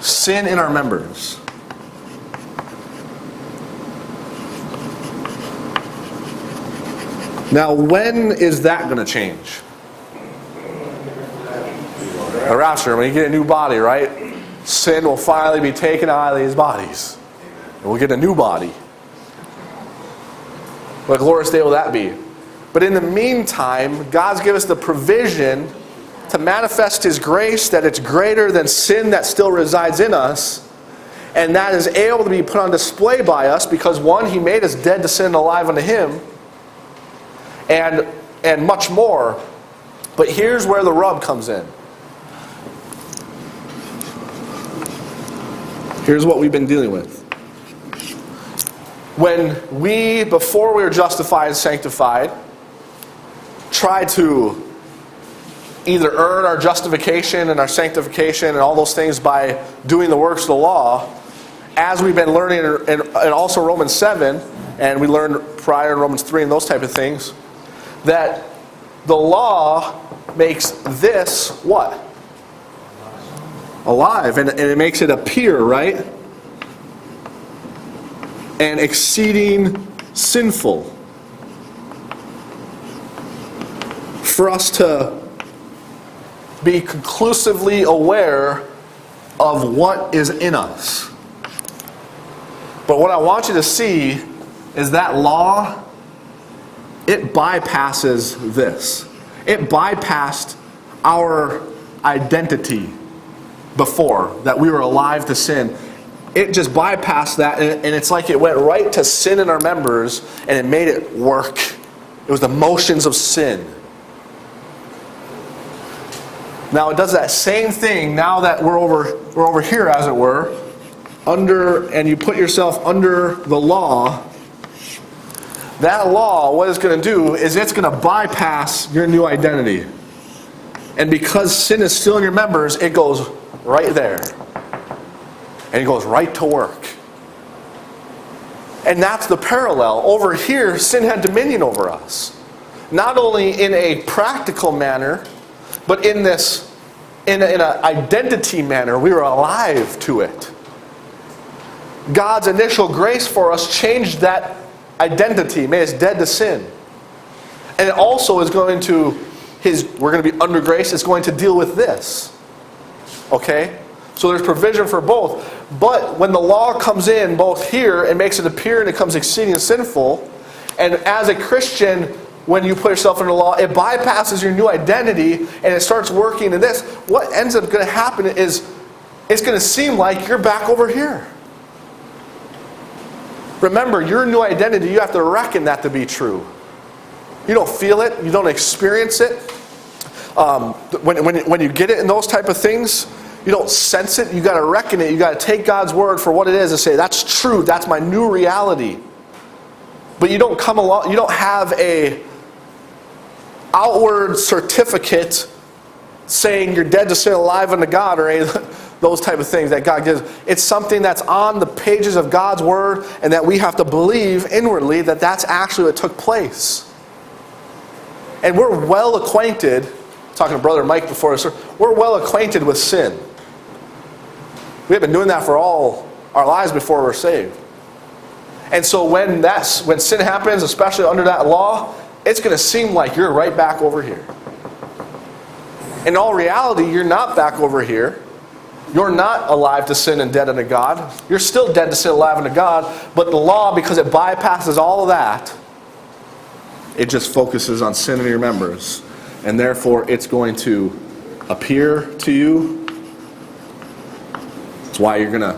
sin in our members. Now, when is that going to change? A rapture, when you get a new body, right? Sin will finally be taken out of these bodies. And we'll get a new body. What glorious day will that be? But in the meantime, God's given us the provision to manifest His grace that it's greater than sin that still resides in us. And that is able to be put on display by us because, one, He made us dead to sin and alive unto Him, and, and much more. But here's where the rub comes in. Here's what we've been dealing with. When we, before we were justified and sanctified, tried to either earn our justification and our sanctification and all those things by doing the works of the law, as we've been learning in, and also Romans 7, and we learned prior in Romans 3 and those type of things, that the law makes this what? Alive. And, and it makes it appear, right? And exceeding sinful. For us to be conclusively aware of what is in us. But what I want you to see is that law, it bypasses this. It bypassed our identity before, that we were alive to sin. It just bypassed that, and it's like it went right to sin in our members, and it made it work. It was the motions of sin. Now it does that same thing now that we're over, we're over here, as it were, under, and you put yourself under the law. That law, what it's going to do is it's going to bypass your new identity. And because sin is still in your members, it goes right there. And it goes right to work. And that's the parallel. Over here, sin had dominion over us. Not only in a practical manner, but in this, in an identity manner, we were alive to it. God's initial grace for us changed that identity, made us dead to sin. And it also is going to, his, we're going to be under grace, it's going to deal with this. Okay? So there's provision for both. But when the law comes in, both here, it makes it appear and it comes exceeding sinful. And as a Christian, when you put yourself under the law, it bypasses your new identity and it starts working in this. What ends up going to happen is it's going to seem like you're back over here. Remember, your new identity, you have to reckon that to be true. You don't feel it, you don't experience it. Um, when, when, when you get it in those type of things, you don't sense it, you got to reckon it, you got to take God's word for what it is and say, that's true, that's my new reality. But you don't come along, you don't have a outward certificate saying you're dead to sin, alive unto God, or any those type of things that God gives. It's something that's on the pages of God's Word, and that we have to believe inwardly that that's actually what took place. And we're well acquainted, talking to Brother Mike before this, we're well acquainted with sin. We have been doing that for all our lives before we're saved. And so when that's when sin happens, especially under that law, it's going to seem like you're right back over here. In all reality, you're not back over here. You're not alive to sin and dead unto God. You're still dead to sin, alive unto God. But the law, because it bypasses all of that, it just focuses on sin in your members. And therefore, it's going to appear to you. That's why you're going to.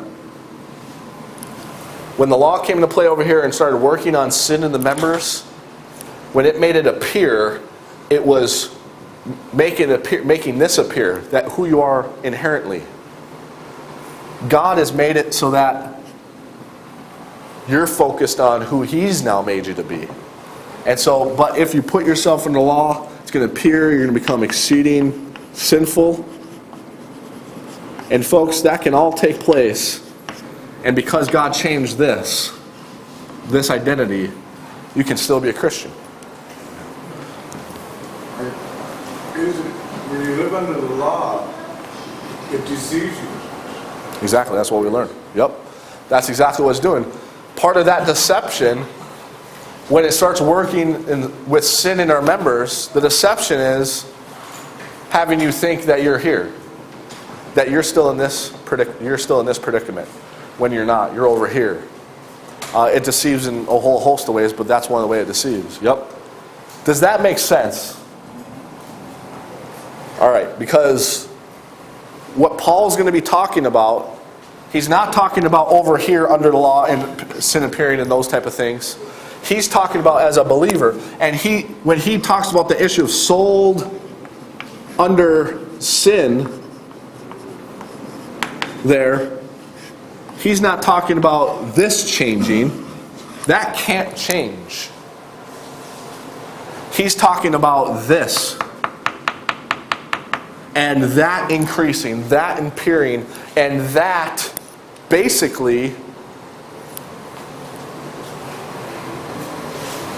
When the law came into play over here and started working on sin in the members, when it made it appear, it was making, appear, making this appear that who you are inherently. God has made it so that you're focused on who He's now made you to be. And so, but if you put yourself in the law, it's going to appear you're going to become exceeding sinful. And folks, that can all take place. And because God changed this, this identity, you can still be a Christian. When you live under the law, it deceives you. Exactly, that's what we learned. Yep. That's exactly what it's doing. Part of that deception, when it starts working in, with sin in our members, the deception is having you think that you're here, that you're still in this predic- you're still in this predicament, when you're not. You're over here. Uh, it deceives in a whole host of ways, but that's one of the ways it deceives. Yep. Does that make sense? All right, because what Paul's going to be talking about, he's not talking about over here under the law and sin period and those type of things. He's talking about as a believer. And he when he talks about the issue of sold under sin there, he's not talking about this changing. That can't change. He's talking about this and that increasing, that appearing, and that basically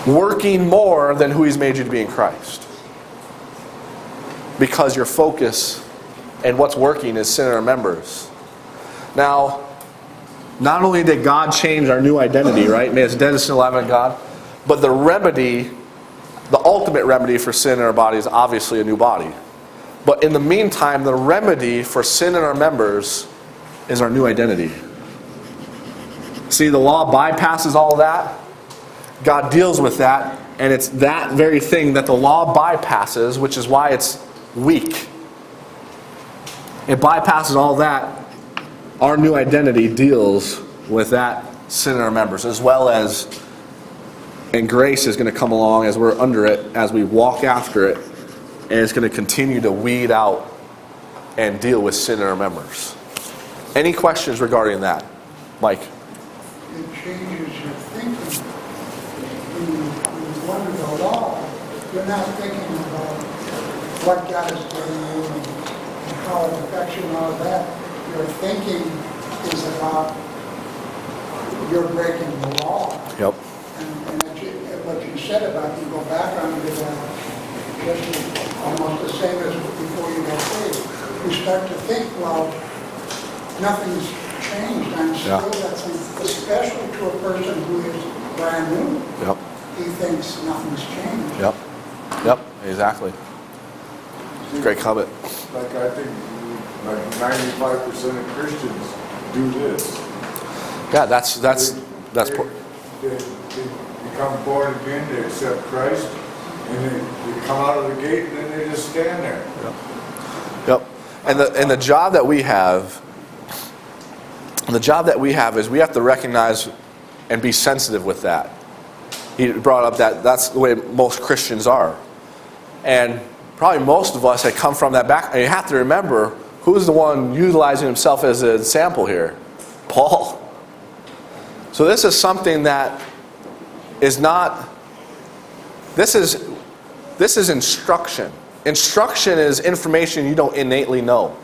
working more than who He's made you to be in Christ. Because your focus and what's working is sin in our members. Now, not only did God change our new identity, right? May it's alive in God, but the remedy, the ultimate remedy for sin in our body is obviously a new body. But in the meantime, the remedy for sin in our members is our new identity. See, the law bypasses all that. God deals with that, and it's that very thing that the law bypasses, which is why it's weak. It bypasses all that. Our new identity deals with that sin in our members, as well as, and grace is going to come along as we're under it, as we walk after it, and it's going to continue to weed out and deal with sin in our members. Any questions regarding that? Mike? It changes your thinking. When you, when you under the law, you're not thinking about what God is doing you and how it affects you and all of that. Your thinking is about you're breaking the law. Yep. And, and what you said about you go back under that, just almost the same as before you got saved. You start to think, well, nothing's changed. I'm still Yeah. that same especially to a person who is brand new. Yep. He thinks nothing's changed. Yep. Yep. Exactly. Great comment. Like I think like ninety-five percent of Christians do this. Yeah, that's that's They- that's. they- They, they become born again, they accept Christ, and they, they come out of the gate and then they just stand there. Yep. yep. And the and the job that we have, the job that we have is we have to recognize and be sensitive with that. He brought up that that's the way most Christians are, and probably most of us had come from that back. And you have to remember who's the one utilizing himself as an example here, Paul. So this is something that is not. This is this is instruction. Instruction is information you don't innately know.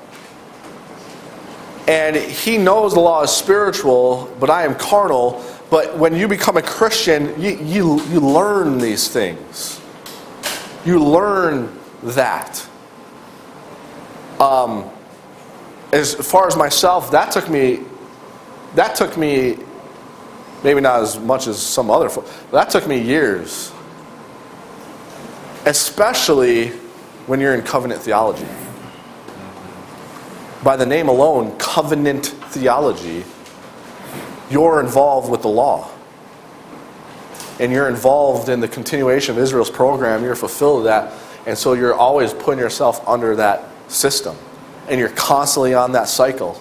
And he knows the law is spiritual, but I am carnal. But when you become a Christian, you, you, you learn these things. You learn that. Um, as far as myself, that took me, that took me, maybe not as much as some other, that took me years especially when you're in covenant theology. By the name alone, covenant theology, you're involved with the law. And you're involved in the continuation of Israel's program, you're fulfilled that, and so you're always putting yourself under that system. And you're constantly on that cycle.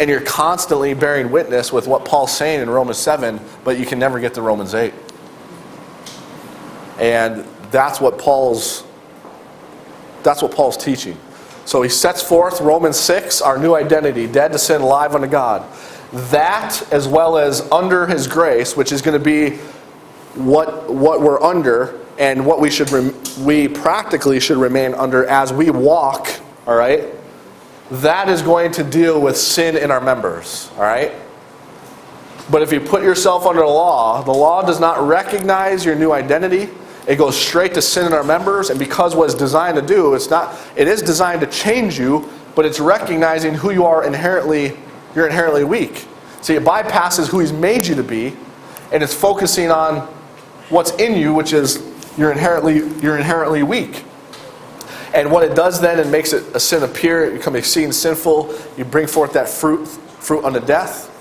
And you're constantly bearing witness with what Paul's saying in Romans 7, but you can never get to Romans 8. And that's what Paul's that's what Paul's teaching. So he sets forth Romans 6, our new identity, dead to sin, alive unto God. That as well as under his grace, which is going to be what what we're under and what we should we practically should remain under as we walk, all right? That is going to deal with sin in our members, all right? But if you put yourself under the law, the law does not recognize your new identity. It goes straight to sin in our members, and because what it's designed to do, it's not it is designed to change you, but it's recognizing who you are inherently you're inherently weak. See, it bypasses who he's made you to be, and it's focusing on what's in you, which is you're inherently you're inherently weak. And what it does then, it makes it a sin appear, it becomes exceeding sinful. You bring forth that fruit, fruit unto death.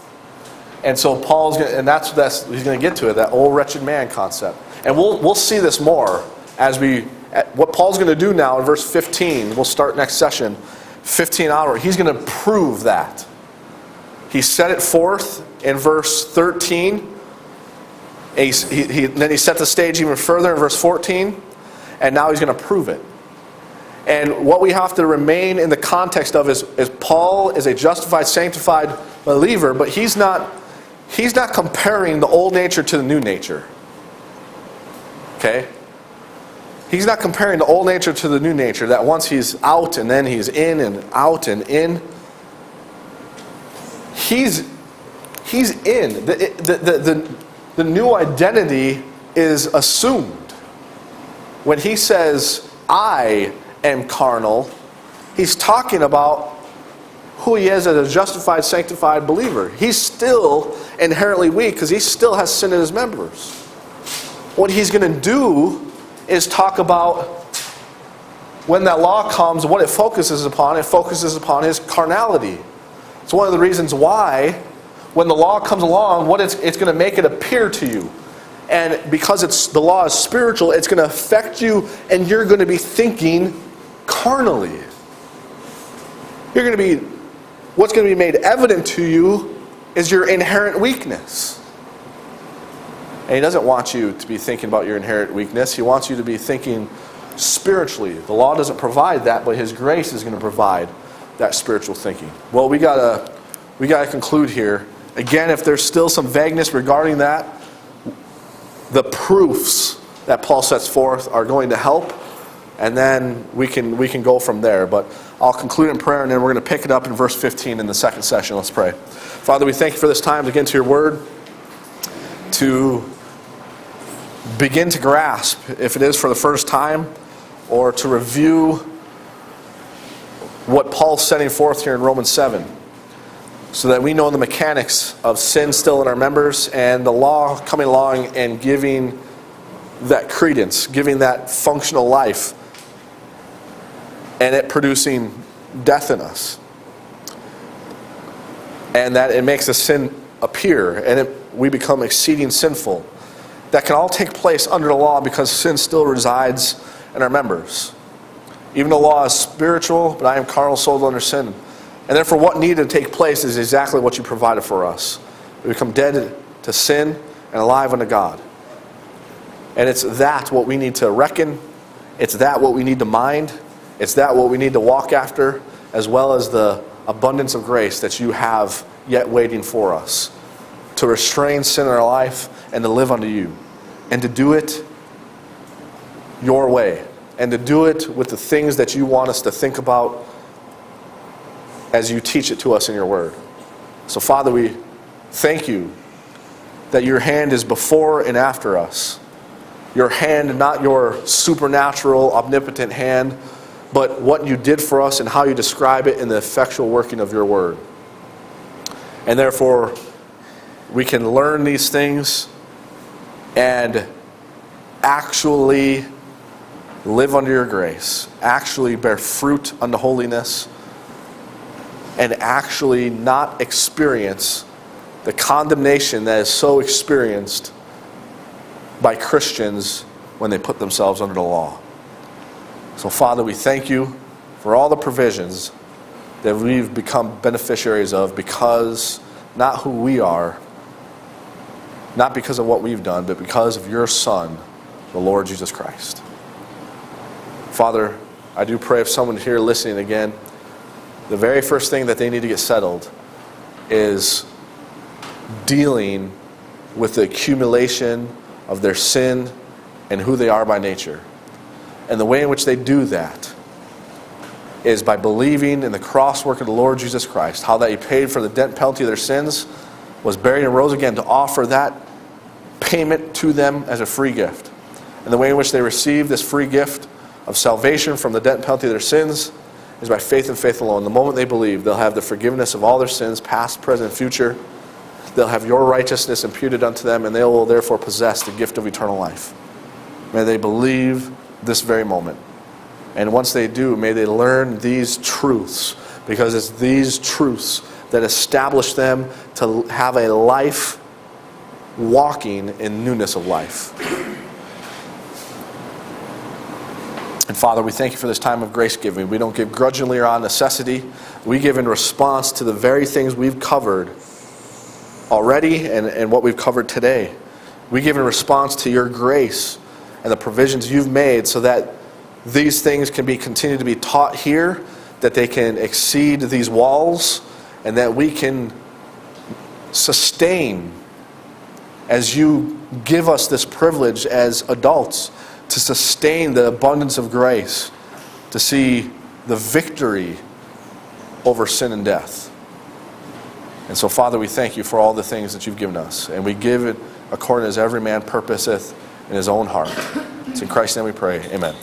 And so Paul's to, and that's, that's he's going to get to it, that old wretched man concept. And we'll, we'll see this more as we, what Paul's going to do now in verse 15, we'll start next session, 15 hour, he's going to prove that. He set it forth in verse 13. He, he, he, then he set the stage even further in verse 14. And now he's going to prove it. And what we have to remain in the context of is, is Paul is a justified, sanctified believer, but he's not, he's not comparing the old nature to the new nature. Okay? He's not comparing the old nature to the new nature, that once he's out and then he's in and out and in. He's, he's in. The, the, the, the, the new identity is assumed. When he says, I am carnal, he's talking about who he is as a justified, sanctified believer. He's still inherently weak because he still has sin in his members. What he's going to do is talk about when that law comes, what it focuses upon. It focuses upon his carnality. It's one of the reasons why, when the law comes along, what it's, it's going to make it appear to you. And because it's the law is spiritual, it's going to affect you, and you're going to be thinking carnally. You're going to be, what's going to be made evident to you is your inherent weakness. And he doesn't want you to be thinking about your inherent weakness. He wants you to be thinking spiritually. The law doesn't provide that, but his grace is going to provide that spiritual thinking. Well, we gotta we gotta conclude here. Again, if there's still some vagueness regarding that, the proofs that Paul sets forth are going to help, and then we can we can go from there. But I'll conclude in prayer, and then we're going to pick it up in verse 15 in the second session. Let's pray. Father, we thank you for this time to get into your word, to begin to grasp, if it is for the first time, or to review what Paul's setting forth here in Romans 7. so that we know the mechanics of sin still in our members and the law coming along and giving that credence, giving that functional life, and it producing death in us. And that it makes the sin appear and it, we become exceeding sinful. That can all take place under the law because sin still resides in our members. Even the law is spiritual, but I am carnal, sold under sin. And therefore, what needed to take place is exactly what you provided for us. We become dead to sin and alive unto God. And it's that what we need to reckon. It's that what we need to mind. It's that what we need to walk after, as well as the abundance of grace that you have yet waiting for us to restrain sin in our life and to live unto you. And to do it your way. And to do it with the things that you want us to think about as you teach it to us in your word. So, Father, we thank you that your hand is before and after us. Your hand, not your supernatural, omnipotent hand, but what you did for us and how you describe it in the effectual working of your word. And therefore, we can learn these things and actually live under your grace, actually bear fruit unto holiness and actually not experience the condemnation that is so experienced by Christians when they put themselves under the law. So, Father, we thank you for all the provisions that we've become beneficiaries of because not who we are, not because of what we've done, but because of your Son, the Lord Jesus Christ. Father, I do pray if someone here listening again, the very first thing that they need to get settled is dealing with the accumulation of their sin and who they are by nature. And the way in which they do that is by believing in the cross work of the Lord Jesus Christ, how that He paid for the debt penalty of their sins, was buried and rose again to offer that payment to them as a free gift. And the way in which they receive this free gift of salvation from the debt and penalty of their sins is by faith and faith alone. The moment they believe, they'll have the forgiveness of all their sins, past, present, future. They'll have your righteousness imputed unto them, and they will therefore possess the gift of eternal life. May they believe this very moment. And once they do, may they learn these truths, because it's these truths that establish them to have a life walking in newness of life. And Father, we thank you for this time of grace giving. We don't give grudgingly or on necessity. We give in response to the very things we've covered already and, and what we've covered today. We give in response to your grace and the provisions you've made so that these things can be continued to be taught here, that they can exceed these walls, and that we can sustain as you give us this privilege as adults to sustain the abundance of grace, to see the victory over sin and death. And so, Father, we thank you for all the things that you've given us. And we give it according as every man purposeth in his own heart. It's in Christ's name we pray. Amen.